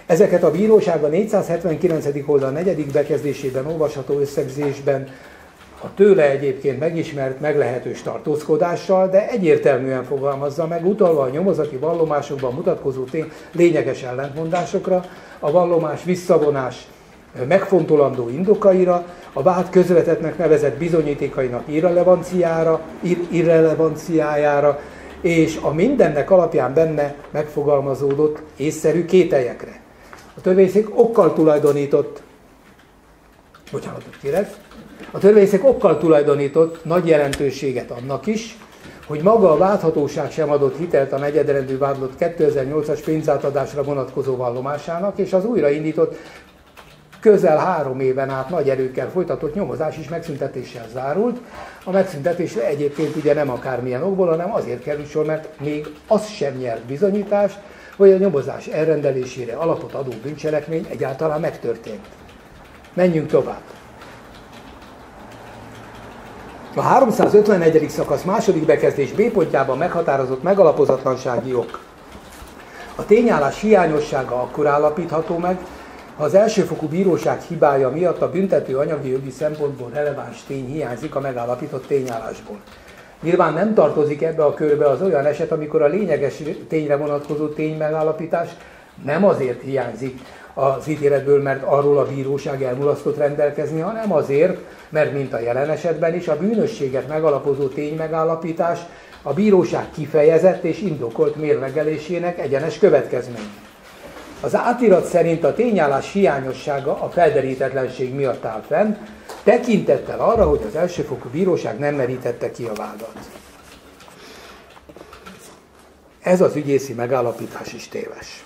Speaker 1: Ezeket a bíróság a 479. oldal negyedik bekezdésében olvasható összegzésben a tőle egyébként megismert meglehetős tartózkodással, de egyértelműen fogalmazza meg, utalva a nyomozati vallomásokban mutatkozó tény, lényeges ellentmondásokra, a vallomás visszavonás megfontolandó indokaira, a vád közvetetnek nevezett bizonyítékainak irrelevanciára, ir- irrelevanciájára, és a mindennek alapján benne megfogalmazódott észszerű kételyekre. A törvényszék okkal tulajdonított, bocsánatot kérek, a törvényszék okkal tulajdonított nagy jelentőséget annak is, hogy maga a válthatóság sem adott hitelt a negyedrendű vádlott 2008-as pénzátadásra vonatkozó vallomásának, és az újraindított közel három éven át nagy erőkkel folytatott nyomozás is megszüntetéssel zárult. A megszüntetésre egyébként ugye nem akármilyen okból, hanem azért került sor, mert még az sem nyert bizonyítást, hogy a nyomozás elrendelésére alapot adó bűncselekmény egyáltalán megtörtént. Menjünk tovább. A 351. szakasz második bekezdés B pontjában meghatározott megalapozatlansági ok. A tényállás hiányossága akkor állapítható meg, ha az elsőfokú bíróság hibája miatt a büntető anyagi jogi szempontból releváns tény hiányzik a megállapított tényállásból. Nyilván nem tartozik ebbe a körbe az olyan eset, amikor a lényeges tényre vonatkozó tény megállapítás nem azért hiányzik az ítéletből, mert arról a bíróság elmulasztott rendelkezni, hanem azért, mert mint a jelen esetben is a bűnösséget megalapozó tény megállapítás a bíróság kifejezett és indokolt mérlegelésének egyenes következmény. Az átirat szerint a tényállás hiányossága a felderítetlenség miatt áll fenn, tekintettel arra, hogy az elsőfokú bíróság nem merítette ki a vádat. Ez az ügyészi megállapítás is téves.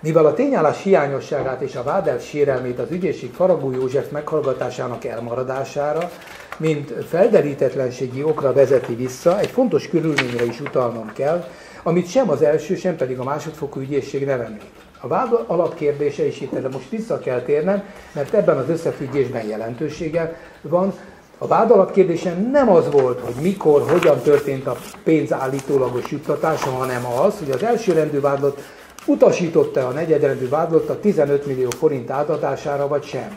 Speaker 1: Mivel a tényállás hiányosságát és a vádel sérelmét az ügyészség Faragó József meghallgatásának elmaradására, mint felderítetlenségi okra vezeti vissza, egy fontos körülményre is utalnom kell, amit sem az első, sem pedig a másodfokú ügyészség nem említ. A vád alapkérdése is itt, de most vissza kell térnem, mert ebben az összefüggésben jelentősége van. A vád alapkérdése nem az volt, hogy mikor, hogyan történt a pénz állítólagos juttatása, hanem az, hogy az elsőrendű vádlott utasította a negyedrendű vádlott a 15 millió forint átadására, vagy sem.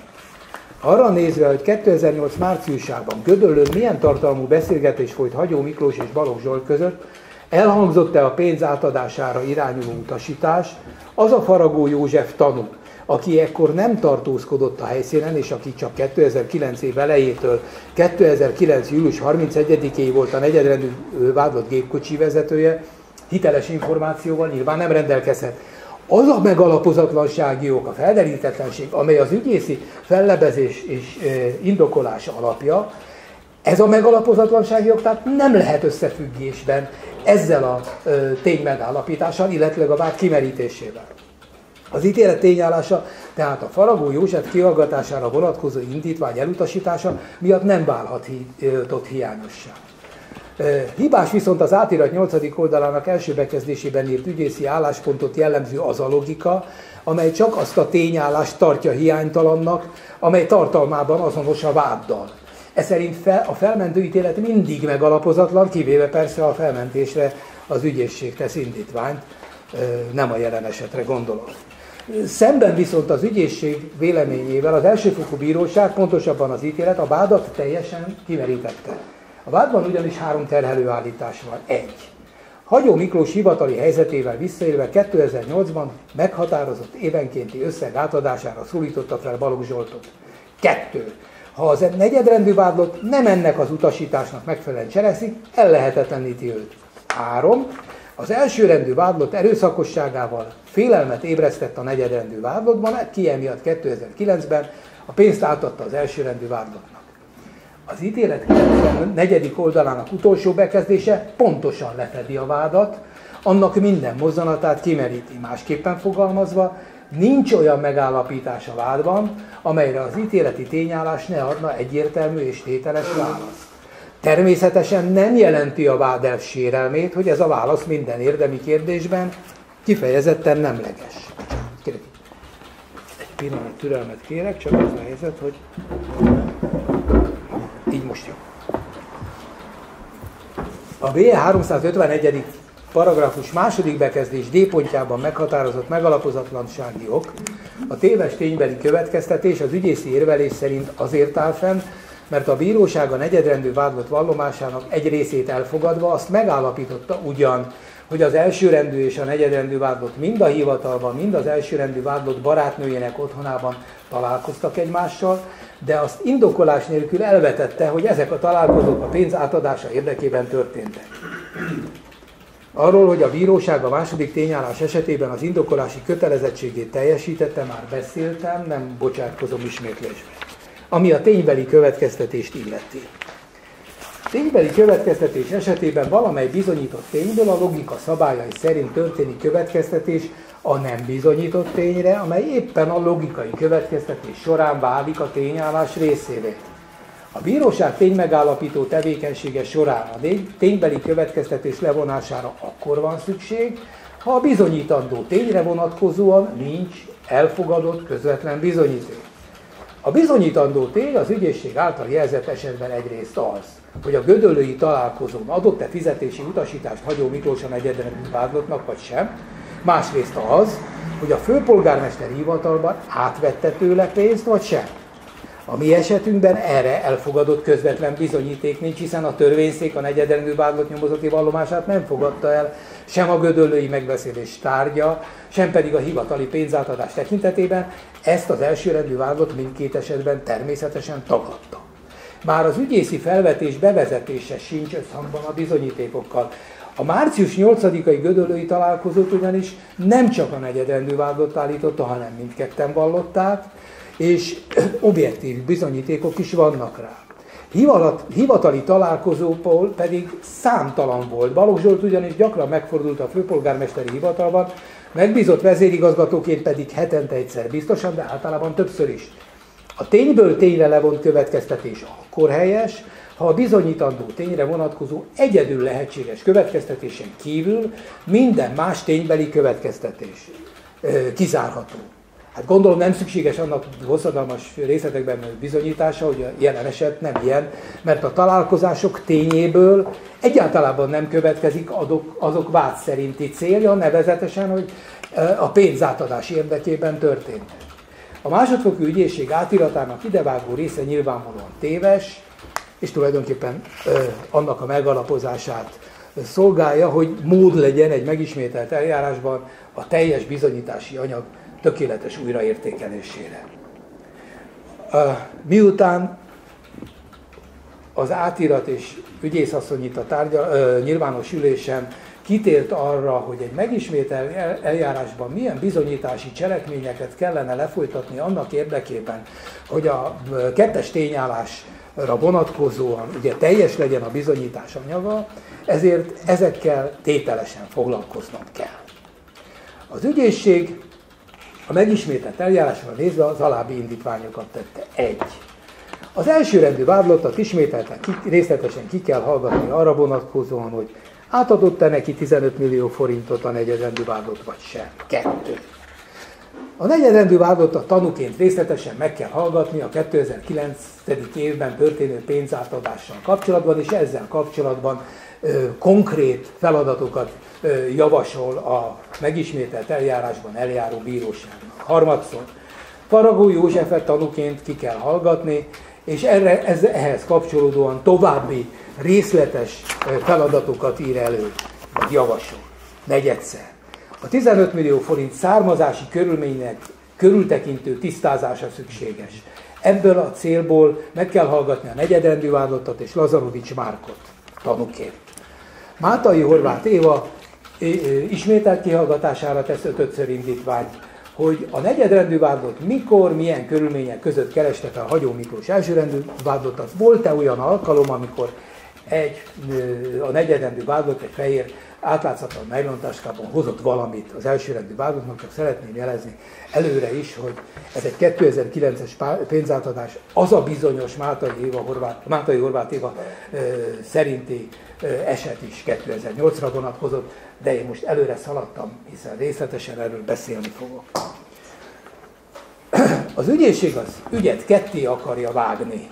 Speaker 1: Arra nézve, hogy 2008 márciusában Gödöllőn milyen tartalmú beszélgetés folyt Hagyó Miklós és Balogh Zsolt között, elhangzott-e a pénz átadására irányuló utasítás, az a Faragó József tanú, aki ekkor nem tartózkodott a helyszínen, és aki csak 2009 év elejétől 2009. július 31-éig volt a negyedrendű vádlott gépkocsi vezetője, hiteles információval nyilván nem rendelkezhet. Az a megalapozatlansági ok, a felderítetlenség, amely az ügyészi fellebezés és indokolás alapja, ez a megalapozatlansági ok tehát nem lehet összefüggésben ezzel a tény megállapítással, illetve a vád kimerítésével. Az ítélet tényállása tehát a Faragó József kihallgatására vonatkozó indítvány elutasítása miatt nem válhatott hiányossá. Hibás viszont az átirat 8. oldalának első bekezdésében írt ügyészi álláspontot jellemző az a logika, amely csak azt a tényállást tartja hiánytalannak, amely tartalmában azonos a váddal. Ez szerint fel, a felmentő ítélet mindig megalapozatlan, kivéve persze a felmentésre az ügyészség tesz indítványt, nem a jelen esetre gondolok. Szemben viszont az ügyészség véleményével az elsőfokú bíróság, pontosabban az ítélet, a vádat teljesen kimerítette. A vádban ugyanis három terhelőállítás van. Egy. Hagyó Miklós hivatali helyzetével visszaélve 2008-ban meghatározott évenkénti összeg átadására szólította fel Balogh Zsoltot. Kettő. Ha az negyedrendű vádlott nem ennek az utasításnak megfelelően cselekszik, ellehetetleníti őt. Három. Az elsőrendű vádlott erőszakosságával félelmet ébresztett a negyedrendű vádlottban, ki emiatt 2009-ben a pénzt átadta az elsőrendű vádlottnak. Az ítélet 94. oldalának utolsó bekezdése pontosan lefedi a vádat, annak minden mozzanatát kimeríti. Másképpen fogalmazva, nincs olyan megállapítás a vádban, amelyre az ítéleti tényállás ne adna egyértelmű és tételes választ. Természetesen nem jelenti a vád sérelmét, hogy ez a válasz minden érdemi kérdésben kifejezetten nemleges. Kérlek, egy pillanat türelmet kérek, csak az a helyzet, hogy így most jó. A BE 351. paragrafus második bekezdés D pontjában meghatározott megalapozatlansági ok, a téves ténybeli következtetés az ügyészi érvelés szerint azért áll fenn, mert a bíróság a negyedrendű vádlott vallomásának egy részét elfogadva azt megállapította ugyan, hogy az elsőrendű és a negyedrendű vádlott mind a hivatalban, mind az elsőrendű vádlott barátnőjének otthonában találkoztak egymással, de azt indokolás nélkül elvetette, hogy ezek a találkozók a pénz átadása érdekében történtek. Arról, hogy a bíróság a második tényállás esetében az indokolási kötelezettségét teljesítette, már beszéltem, nem bocsátkozom ismétlésbe. Ami a ténybeli következtetést illeti. Ténybeli következtetés esetében valamely bizonyított tényből a logika szabályai szerint történik következtetés a nem bizonyított tényre, amely éppen a logikai következtetés során válik a tényállás részévé. A bíróság ténymegállapító tevékenysége során a ténybeli következtetés levonására akkor van szükség, ha a bizonyítandó tényre vonatkozóan nincs elfogadott közvetlen bizonyíték. A bizonyítandó tény az ügyészség által jelzett esetben egyrészt az, hogy a gödöllői találkozón adott-e fizetési utasítást Hagyó Miklós a negyedrenű vádlottnak, vagy sem, Másrészt az, hogy a főpolgármester hivatalban átvette tőle pénzt, vagy sem. A mi esetünkben erre elfogadott közvetlen bizonyíték nincs, hiszen a törvényszék a negyedrendű vádlott nyomozati vallomását nem fogadta el, sem a gödöllői megbeszélés tárgya, sem pedig a hivatali pénzátadás tekintetében, ezt az elsőrendű vádlott mindkét esetben természetesen tagadta. Már az ügyészi felvetés bevezetése sincs összhangban a bizonyítékokkal. A március 8-ai gödöllői találkozót ugyanis nem csak a negyedrendű vádott állította, hanem mindketten vallották, és objektív bizonyítékok is vannak rá. hivatali találkozóból pedig számtalan volt. Balogh Zsolt ugyanis gyakran megfordult a főpolgármesteri hivatalban, megbízott vezérigazgatóként pedig hetente egyszer biztosan, de általában többször is. A tényből tényre levont következtetés akkor helyes, ha a bizonyítandó tényre vonatkozó egyedül lehetséges következtetésen kívül minden más ténybeli következtetés kizárható. Hát gondolom nem szükséges annak hosszadalmas részletekben bizonyítása, hogy a jelen eset nem ilyen, mert a találkozások tényéből egyáltalában nem következik azok, azok vád szerinti célja, nevezetesen, hogy a pénzátadás érdekében történt. A másodfokú ügyészség átiratának idevágó része nyilvánvalóan téves, és tulajdonképpen ö, annak a megalapozását szolgálja, hogy mód legyen egy megismételt eljárásban a teljes bizonyítási anyag tökéletes újraértékelésére. Miután az átirat és ügyészasszony itt a tárgyal, ö, nyilvános ülésen kitért arra, hogy egy megismétel eljárásban milyen bizonyítási cselekményeket kellene lefolytatni annak érdekében, hogy a kettes tényállásra vonatkozóan ugye teljes legyen a bizonyítás anyaga, ezért ezekkel tételesen foglalkoznom kell. Az ügyészség a megismételt eljárásra nézve az alábbi indítványokat tette. Egy. Az elsőrendű vádlottat ismételten ki, részletesen ki kell hallgatni arra vonatkozóan, hogy átadott-e neki 15 millió forintot a negyedrendű vádlott, vagy sem. Kettő. A negyedrendű vádlottat tanúként részletesen meg kell hallgatni a 2009. évben történő pénzátadással kapcsolatban, és ezzel kapcsolatban ö, konkrét feladatokat javasol a megismételt eljárásban eljáró bíróságnak. Harmadszor, Faragó Józsefet tanúként ki kell hallgatni, és erre, ez, ehhez kapcsolódóan további részletes feladatokat ír elő, vagy javasol. Negyedszer. A 15 millió forint származási körülménynek körültekintő tisztázása szükséges. Ebből a célból meg kell hallgatni a negyedrendű vádlottat és Lazarovics Márkot tanúként. Mátai Horváth Éva ismételt kihallgatására tesz ötötször indítványt, hogy a negyedrendű vádlott mikor, milyen körülmények között kereste fel Hagyó Miklós elsőrendű vádlottat. Volt-e olyan alkalom, amikor egy, a negyedrendű vádlott egy fehér átlátszatlan megrontáskában hozott valamit az elsőrendű vádlottnak, csak szeretném jelezni előre is, hogy ez egy 2009-es pénzátadás, az a bizonyos Mátai, Éva Horváth, Mátai Horváth Éva e, szerinti e, eset is 2008-ra vonatkozott, de én most előre szaladtam, hiszen részletesen erről beszélni fogok. Az ügyészség az ügyet ketté akarja vágni.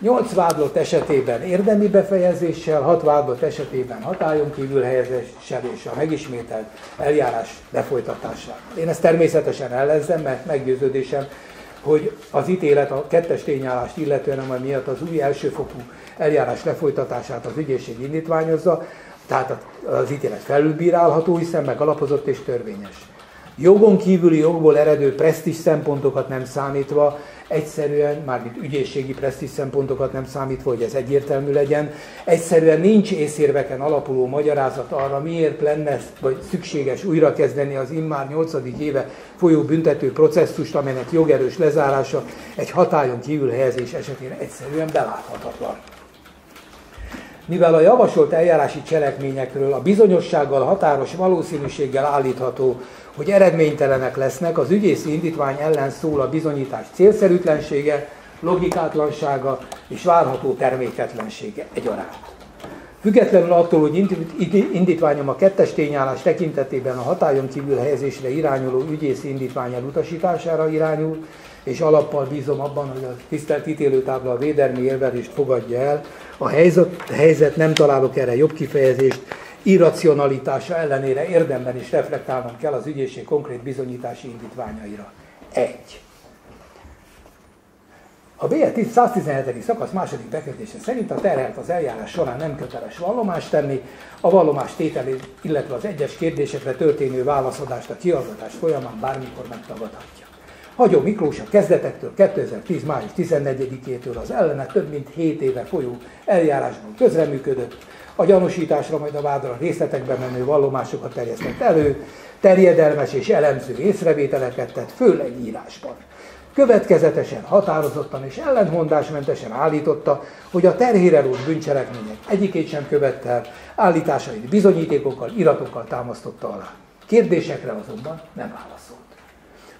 Speaker 1: Nyolc vádlott esetében érdemi befejezéssel, hat vádlott esetében hatályon kívül helyezéssel és a megismételt eljárás lefolytatásával. Én ezt természetesen ellenzem, mert meggyőződésem, hogy az ítélet a kettes tényállást illetően, amely miatt az új elsőfokú eljárás lefolytatását az ügyészség indítványozza, tehát az ítélet felülbírálható, hiszen megalapozott és törvényes. Jogon kívüli jogból eredő presztis szempontokat nem számítva, egyszerűen, mármint ügyészségi presztis szempontokat nem számítva, hogy ez egyértelmű legyen, egyszerűen nincs észérveken alapuló magyarázat arra, miért lenne vagy szükséges újrakezdeni az immár 8. éve folyó büntető processzust, amelynek jogerős lezárása egy hatályon kívül helyezés esetén egyszerűen beláthatatlan mivel a javasolt eljárási cselekményekről a bizonyossággal határos valószínűséggel állítható, hogy eredménytelenek lesznek, az ügyészi indítvány ellen szól a bizonyítás célszerűtlensége, logikátlansága és várható terméketlensége egyaránt. Függetlenül attól, hogy indítványom a kettes tényállás tekintetében a hatályon kívül helyezésre irányuló ügyészi indítvány elutasítására irányul, és alappal bízom abban, hogy a tisztelt ítélőtábla a védelmi érvelést fogadja el. A helyzet, helyzet nem találok erre jobb kifejezést, irracionalitása ellenére érdemben is reflektálnom kell az ügyészség konkrét bizonyítási indítványaira. Egy. A BE 117. szakasz második bekezdése szerint a terhelt az eljárás során nem köteles vallomást tenni, a vallomás tételét, illetve az egyes kérdésekre történő válaszadást a kiallgatás folyamán bármikor megtagadhatja. Hagyó Miklós a kezdetektől 2010. május 14-től az ellene több mint 7 éve folyó eljárásban közreműködött, a gyanúsításra, majd a vádra részletekbe menő vallomásokat terjesztett elő, terjedelmes és elemző észrevételeket tett, főleg írásban. Következetesen, határozottan és ellentmondásmentesen állította, hogy a terhére rót bűncselekmények egyikét sem követte el, állításait bizonyítékokkal, iratokkal támasztotta alá. Kérdésekre azonban nem válaszolt.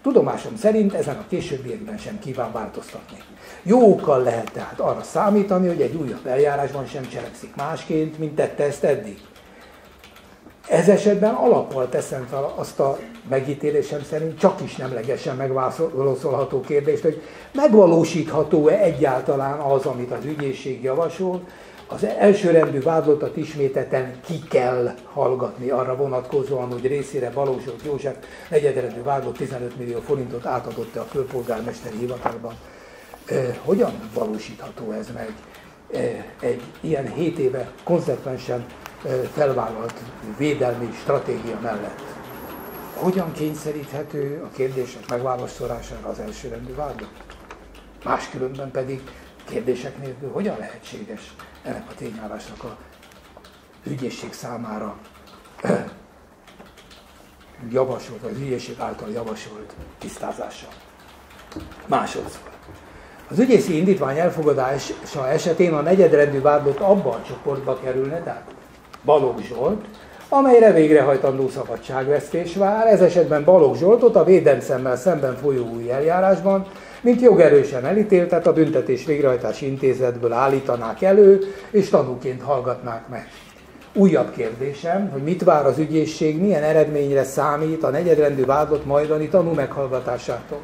Speaker 1: Tudomásom szerint ezen a későbbiekben sem kíván változtatni. Jókkal lehet tehát arra számítani, hogy egy újabb eljárásban sem cselekszik másként, mint tette ezt eddig. Ez esetben alappal teszem fel azt a megítélésem szerint csak is nemlegesen megválaszolható kérdést, hogy megvalósítható-e egyáltalán az, amit az ügyészség javasol, az elsőrendű vádlottat ismételten ki kell hallgatni arra vonatkozóan, hogy részére Balózsok József negyedrendű vádlott 15 millió forintot átadott-e a főpolgármesteri hivatalban. Hogyan valósítható ez meg egy ilyen 7 éve konzekvensen felvállalt védelmi stratégia mellett? Hogyan kényszeríthető a kérdések megválaszolására az elsőrendű vádlott? Máskülönben pedig kérdések nélkül hogyan lehetséges ennek a tényállásnak a ügyészség számára javasolt, vagy ügyészség által javasolt tisztázása. Másodszor. Az ügyészi indítvány elfogadása esetén a negyedrendű vádlott abban a csoportba kerülne, tehát Balogh Zsolt, amelyre végrehajtandó szabadságvesztés vár, ez esetben Balogh Zsoltot a védelmszemmel szemben folyó új eljárásban mint jogerősen elítéltet a büntetés végrehajtási intézetből állítanák elő, és tanúként hallgatnák meg. Újabb kérdésem, hogy mit vár az ügyészség, milyen eredményre számít a negyedrendű vádlott majdani tanú meghallgatásától.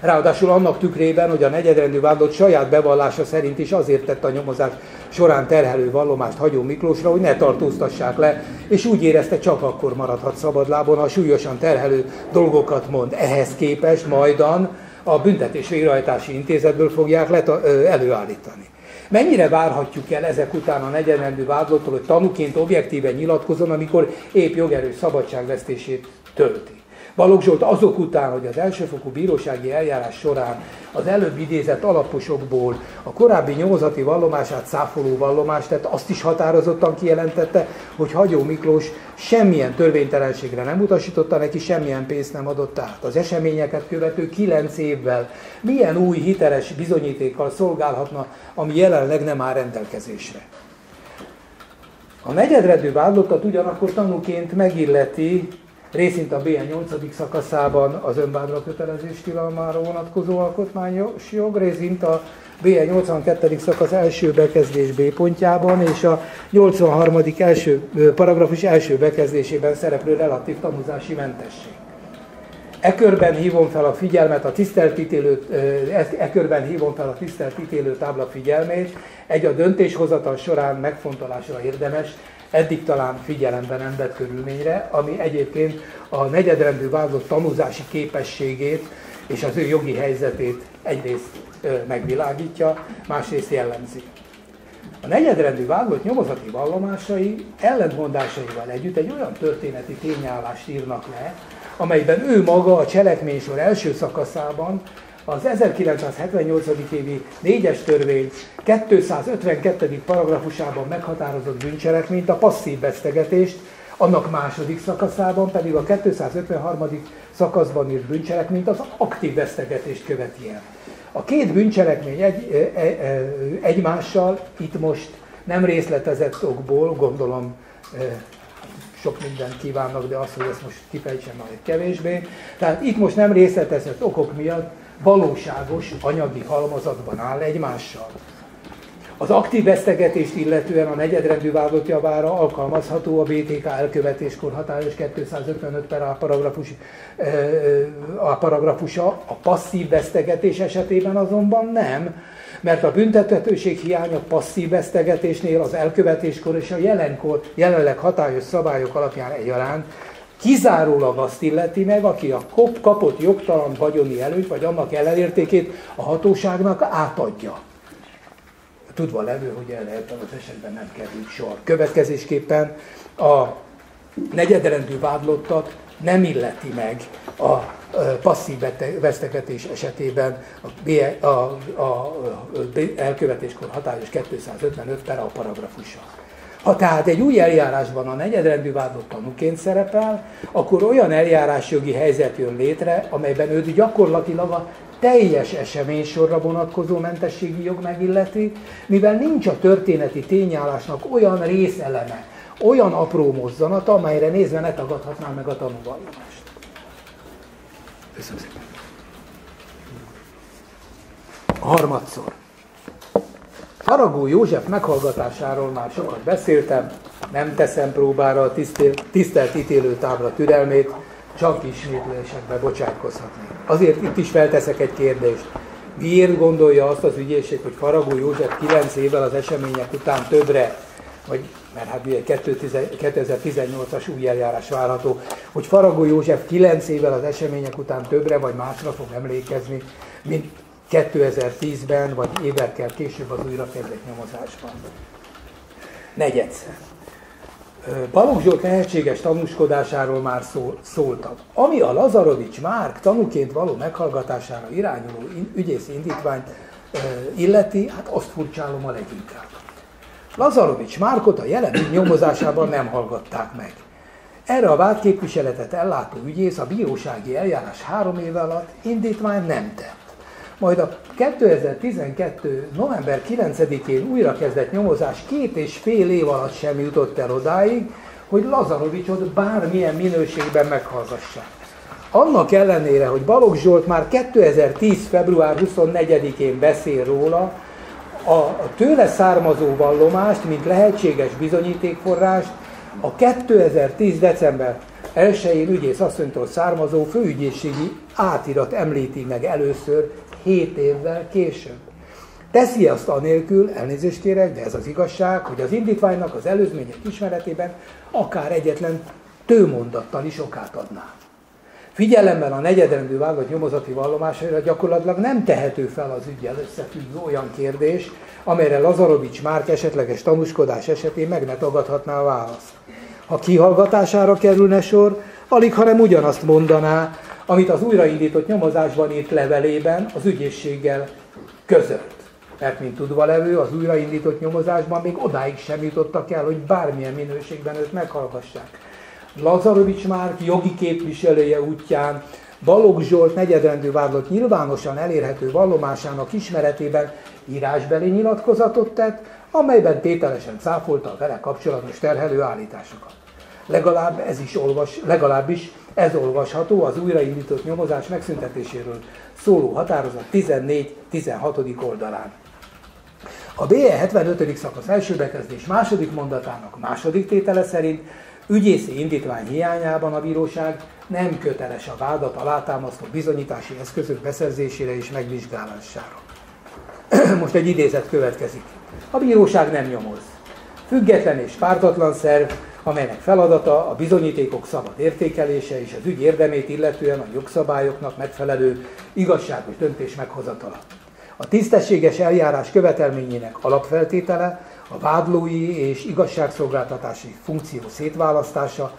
Speaker 1: Ráadásul annak tükrében, hogy a negyedrendű vádlott saját bevallása szerint is azért tett a nyomozás során terhelő vallomást Hagyó Miklósra, hogy ne tartóztassák le, és úgy érezte, csak akkor maradhat szabadlábon, ha súlyosan terhelő dolgokat mond. Ehhez képest majdan a büntetés végrehajtási intézetből fogják leta, előállítani. Mennyire várhatjuk el ezek után a negyedrendű vádlottól, hogy tanúként objektíven nyilatkozon, amikor épp jogerős szabadságvesztését tölti? Balogh Zsolt azok után, hogy az elsőfokú bírósági eljárás során az előbb idézett alaposokból a korábbi nyomozati vallomását száfoló vallomást tett, azt is határozottan kijelentette, hogy Hagyó Miklós semmilyen törvénytelenségre nem utasította neki, semmilyen pénzt nem adott át. Az eseményeket követő kilenc évvel milyen új hiteles bizonyítékkal szolgálhatna, ami jelenleg nem áll rendelkezésre. A negyedredő vádlottat ugyanakkor tanúként megilleti részint a BN 8. szakaszában az önvádra kötelezés tilalmára vonatkozó alkotmányos jog, részint a BN 82. szakasz első bekezdés B pontjában és a 83. első, paragrafus első bekezdésében szereplő relatív tanúzási mentesség. E körben hívom fel a figyelmet, a tisztelt ítélő, e, e körben hívom fel a tisztelt ítélő tábla figyelmét, egy a döntéshozatal során megfontolásra érdemes, eddig talán figyelembe nem vett körülményre, ami egyébként a negyedrendű vádlott tanúzási képességét és az ő jogi helyzetét egyrészt megvilágítja, másrészt jellemzi. A negyedrendű vádlott nyomozati vallomásai ellentmondásaival együtt egy olyan történeti tényállást írnak le, amelyben ő maga a cselekménysor első szakaszában az 1978. évi 4-es törvény 252. paragrafusában meghatározott bűncselekményt, a passzív vesztegetést, annak második szakaszában pedig a 253. szakaszban írt bűncselekményt, az aktív vesztegetést követi el. A két bűncselekmény egy, e, e, egymással itt most nem részletezett okból, gondolom e, sok mindent kívánnak, de azt, hogy ezt most kifejtsem majd kevésbé. Tehát itt most nem részletezett okok miatt valóságos anyagi halmazatban áll egymással. Az aktív vesztegetést illetően a negyedrendű vádott javára alkalmazható a BTK elkövetéskor hatályos 255 per A, paragrafus, a paragrafusa, a passzív vesztegetés esetében azonban nem, mert a büntethetőség hiánya passzív vesztegetésnél az elkövetéskor és a jelenkor, jelenleg hatályos szabályok alapján egyaránt kizárólag azt illeti meg, aki a kapott jogtalan vagyoni előtt, vagy annak ellenértékét a hatóságnak átadja. Tudva levő, hogy erre az esetben nem kerül sor. Következésképpen a negyedrendű vádlottat nem illeti meg a passzív vesztegetés esetében a, a, a, a elkövetéskor hatályos 255 per a paragrafusa. Ha tehát egy új eljárásban a negyedrendű vádlott tanúként szerepel, akkor olyan eljárásjogi helyzet jön létre, amelyben őt gyakorlatilag a teljes eseménysorra vonatkozó mentességi jog megilleti, mivel nincs a történeti tényállásnak olyan részeleme, olyan apró mozzanata, amelyre nézve ne tagadhatná meg a tanúvallomást. Köszönöm szépen. Harmadszor. Faragó József meghallgatásáról már sokat beszéltem, nem teszem próbára a tisztelt, tisztelt ítélőtábla türelmét, csak ismétlésekbe bocsátkozhatnék. Azért itt is felteszek egy kérdést. Miért gondolja azt az ügyészség, hogy Faragó József 9 évvel az események után többre, vagy mert hát ugye 2018-as új eljárás várható, hogy Faragó József 9 évvel az események után többre vagy másra fog emlékezni, mint 2010-ben, vagy évekkel később az újra kezdett nyomozásban. Negyedszer. Balogh Zsolt lehetséges tanúskodásáról már szól, szóltak. Ami a Lazarovics Márk tanúként való meghallgatására irányuló ügyész indítványt illeti, hát azt furcsálom a leginkább. Lazarovics Márkot a jelen nyomozásában nem hallgatták meg. Erre a vádképviseletet ellátó ügyész a bírósági eljárás három éve alatt indítvány nem tett. Majd a 2012. november 9-én újra kezdett nyomozás két és fél év alatt sem jutott el odáig, hogy Lazarovicsot bármilyen minőségben meghallgassák. Annak ellenére, hogy Balogh Zsolt már 2010. február 24-én beszél róla, a tőle származó vallomást, mint lehetséges bizonyítékforrást a 2010. december 1-én ügyész asszonytól származó főügyészségi átirat említi meg először 7 évvel később. Teszi azt anélkül, elnézést kérek, de ez az igazság, hogy az indítványnak az előzmények ismeretében akár egyetlen tőmondattal is okát adná. Figyelemmel a negyedrendű vállalat nyomozati vallomásaira gyakorlatilag nem tehető fel az ügyel összefüggő olyan kérdés, amelyre Lazarovics Márk esetleges tanúskodás esetén meg ne tagadhatná a választ. Ha kihallgatására kerülne sor, alig hanem ugyanazt mondaná, amit az újraindított nyomozásban írt levelében az ügyészséggel közölt. Mert, mint tudva levő, az újraindított nyomozásban még odáig sem jutottak el, hogy bármilyen minőségben őt meghallgassák. Lazarovics Márk jogi képviselője útján Balogh Zsolt negyedrendű vádlott nyilvánosan elérhető vallomásának ismeretében írásbeli nyilatkozatot tett, amelyben tételesen cáfolta a vele kapcsolatos terhelő állításokat. Legalább ez is olvas, legalábbis ez olvasható az újraindított nyomozás megszüntetéséről szóló határozat 14-16. oldalán. A BE 75. szakasz első bekezdés második mondatának második tétele szerint ügyészi indítvány hiányában a bíróság nem köteles a vádat alátámasztó bizonyítási eszközök beszerzésére és megvizsgálására. Most egy idézet következik. A bíróság nem nyomoz. Független és pártatlan szerv, amelynek feladata a bizonyítékok szabad értékelése és az ügy érdemét illetően a jogszabályoknak megfelelő igazságos döntés meghozatala. A tisztességes eljárás követelményének alapfeltétele a vádlói és igazságszolgáltatási funkció szétválasztása,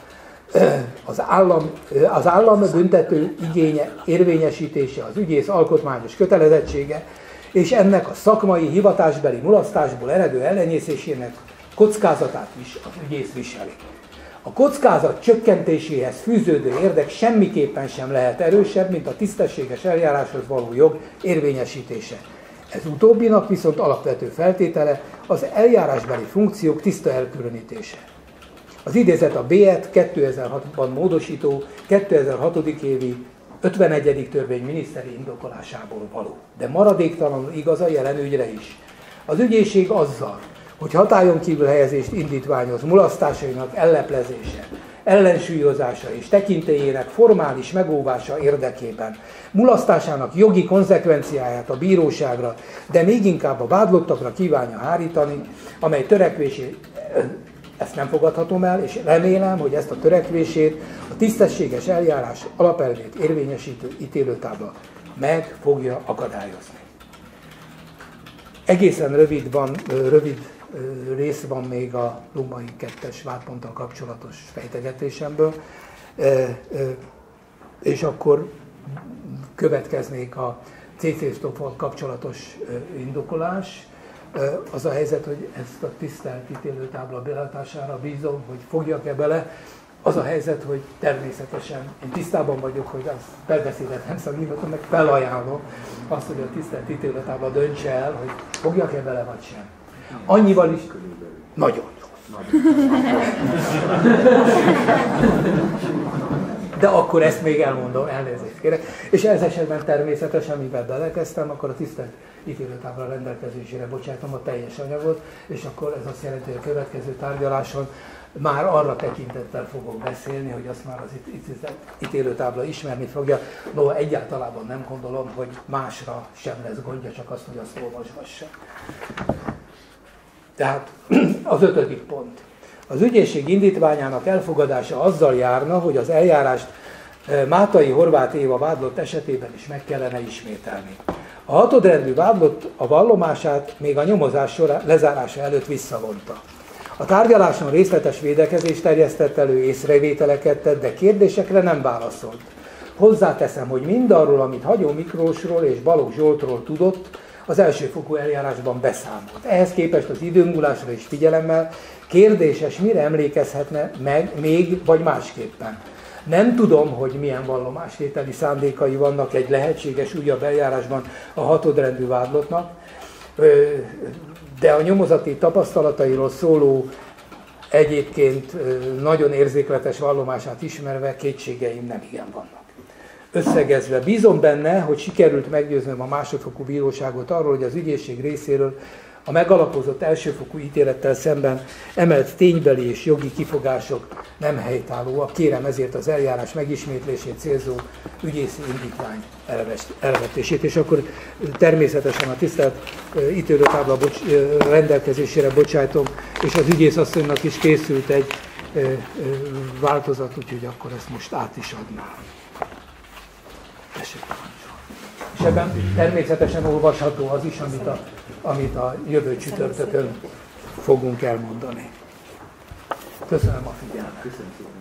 Speaker 1: az állam, az állam büntető igénye érvényesítése, az ügyész alkotmányos kötelezettsége, és ennek a szakmai hivatásbeli mulasztásból eredő ellenyészésének kockázatát is az ügyész viseli. A kockázat csökkentéséhez fűződő érdek semmiképpen sem lehet erősebb, mint a tisztességes eljáráshoz való jog érvényesítése. Ez utóbbinak viszont alapvető feltétele az eljárásbeli funkciók tiszta elkülönítése. Az idézet a B-et 2006-ban módosító 2006. évi 51. törvény miniszteri indokolásából való. De maradéktalanul igaz a jelen ügyre is. Az ügyészség azzal, hogy hatályon kívül helyezést indítványoz mulasztásainak elleplezése, ellensúlyozása és tekintélyének formális megóvása érdekében, mulasztásának jogi konzekvenciáját a bíróságra, de még inkább a vádlottakra kívánja hárítani, amely törekvését ezt nem fogadhatom el, és remélem, hogy ezt a törekvését a tisztességes eljárás alapelvét érvényesítő ítélőtábla meg fogja akadályozni. Egészen rövid, van, rövid rész van még a Lumai 2-es vádponttal kapcsolatos fejtegetésemből, és akkor következnék a CC stoppal kapcsolatos indokolás. Az a helyzet, hogy ezt a tisztelt ítélőtábla belátására bízom, hogy fogjak-e bele. Az a helyzet, hogy természetesen én tisztában vagyok, hogy az perbeszédet nem szakítottam, meg felajánlom azt, hogy a tisztelt ítélőtábla döntse el, hogy fogjak-e bele vagy sem. Annyival is... Nagyon. De akkor ezt még elmondom, elnézést kérek. És ez esetben természetesen, mivel belekezdtem, akkor a tisztelt ítélőtábla rendelkezésére bocsátom a teljes anyagot, és akkor ez azt jelenti, hogy a következő tárgyaláson már arra tekintettel fogok beszélni, hogy azt már az ítélőtábla ismerni fogja. No, egyáltalában nem gondolom, hogy másra sem lesz gondja, csak azt, hogy azt olvasgassa. Tehát az ötödik pont. Az ügyészség indítványának elfogadása azzal járna, hogy az eljárást eh, Mátai Horváth Éva vádlott esetében is meg kellene ismételni. A hatodrendű vádlott a vallomását még a nyomozás során lezárása előtt visszavonta. A tárgyaláson részletes védekezés terjesztett elő észrevételeket tett, de kérdésekre nem válaszolt. Hozzáteszem, hogy mindarról, amit Hagyó Miklósról és Balogh Zsoltról tudott, az elsőfokú eljárásban beszámolt. Ehhez képest az időmúlásra is figyelemmel kérdéses, mire emlékezhetne meg még, vagy másképpen. Nem tudom, hogy milyen vallomásvételi szándékai vannak egy lehetséges újabb eljárásban a hatodrendű vádlottnak, de a nyomozati tapasztalatairól szóló egyébként nagyon érzékletes vallomását ismerve kétségeim nem igen vannak. Összegezve, bízom benne, hogy sikerült meggyőznöm a másodfokú bíróságot arról, hogy az ügyészség részéről a megalapozott elsőfokú ítélettel szemben emelt ténybeli és jogi kifogások nem helytállóak. Kérem ezért az eljárás megismétlését célzó ügyészi indítvány elvetését. És akkor természetesen a tisztelt ítélőtábla bocs, rendelkezésére bocsájtom, és az ügyész asszonynak is készült egy változat, úgyhogy akkor ezt most át is adnám. És ebben természetesen olvasható az is, amit a amit a jövő csütörtökön fogunk elmondani. Köszönöm a figyelmet. Köszönöm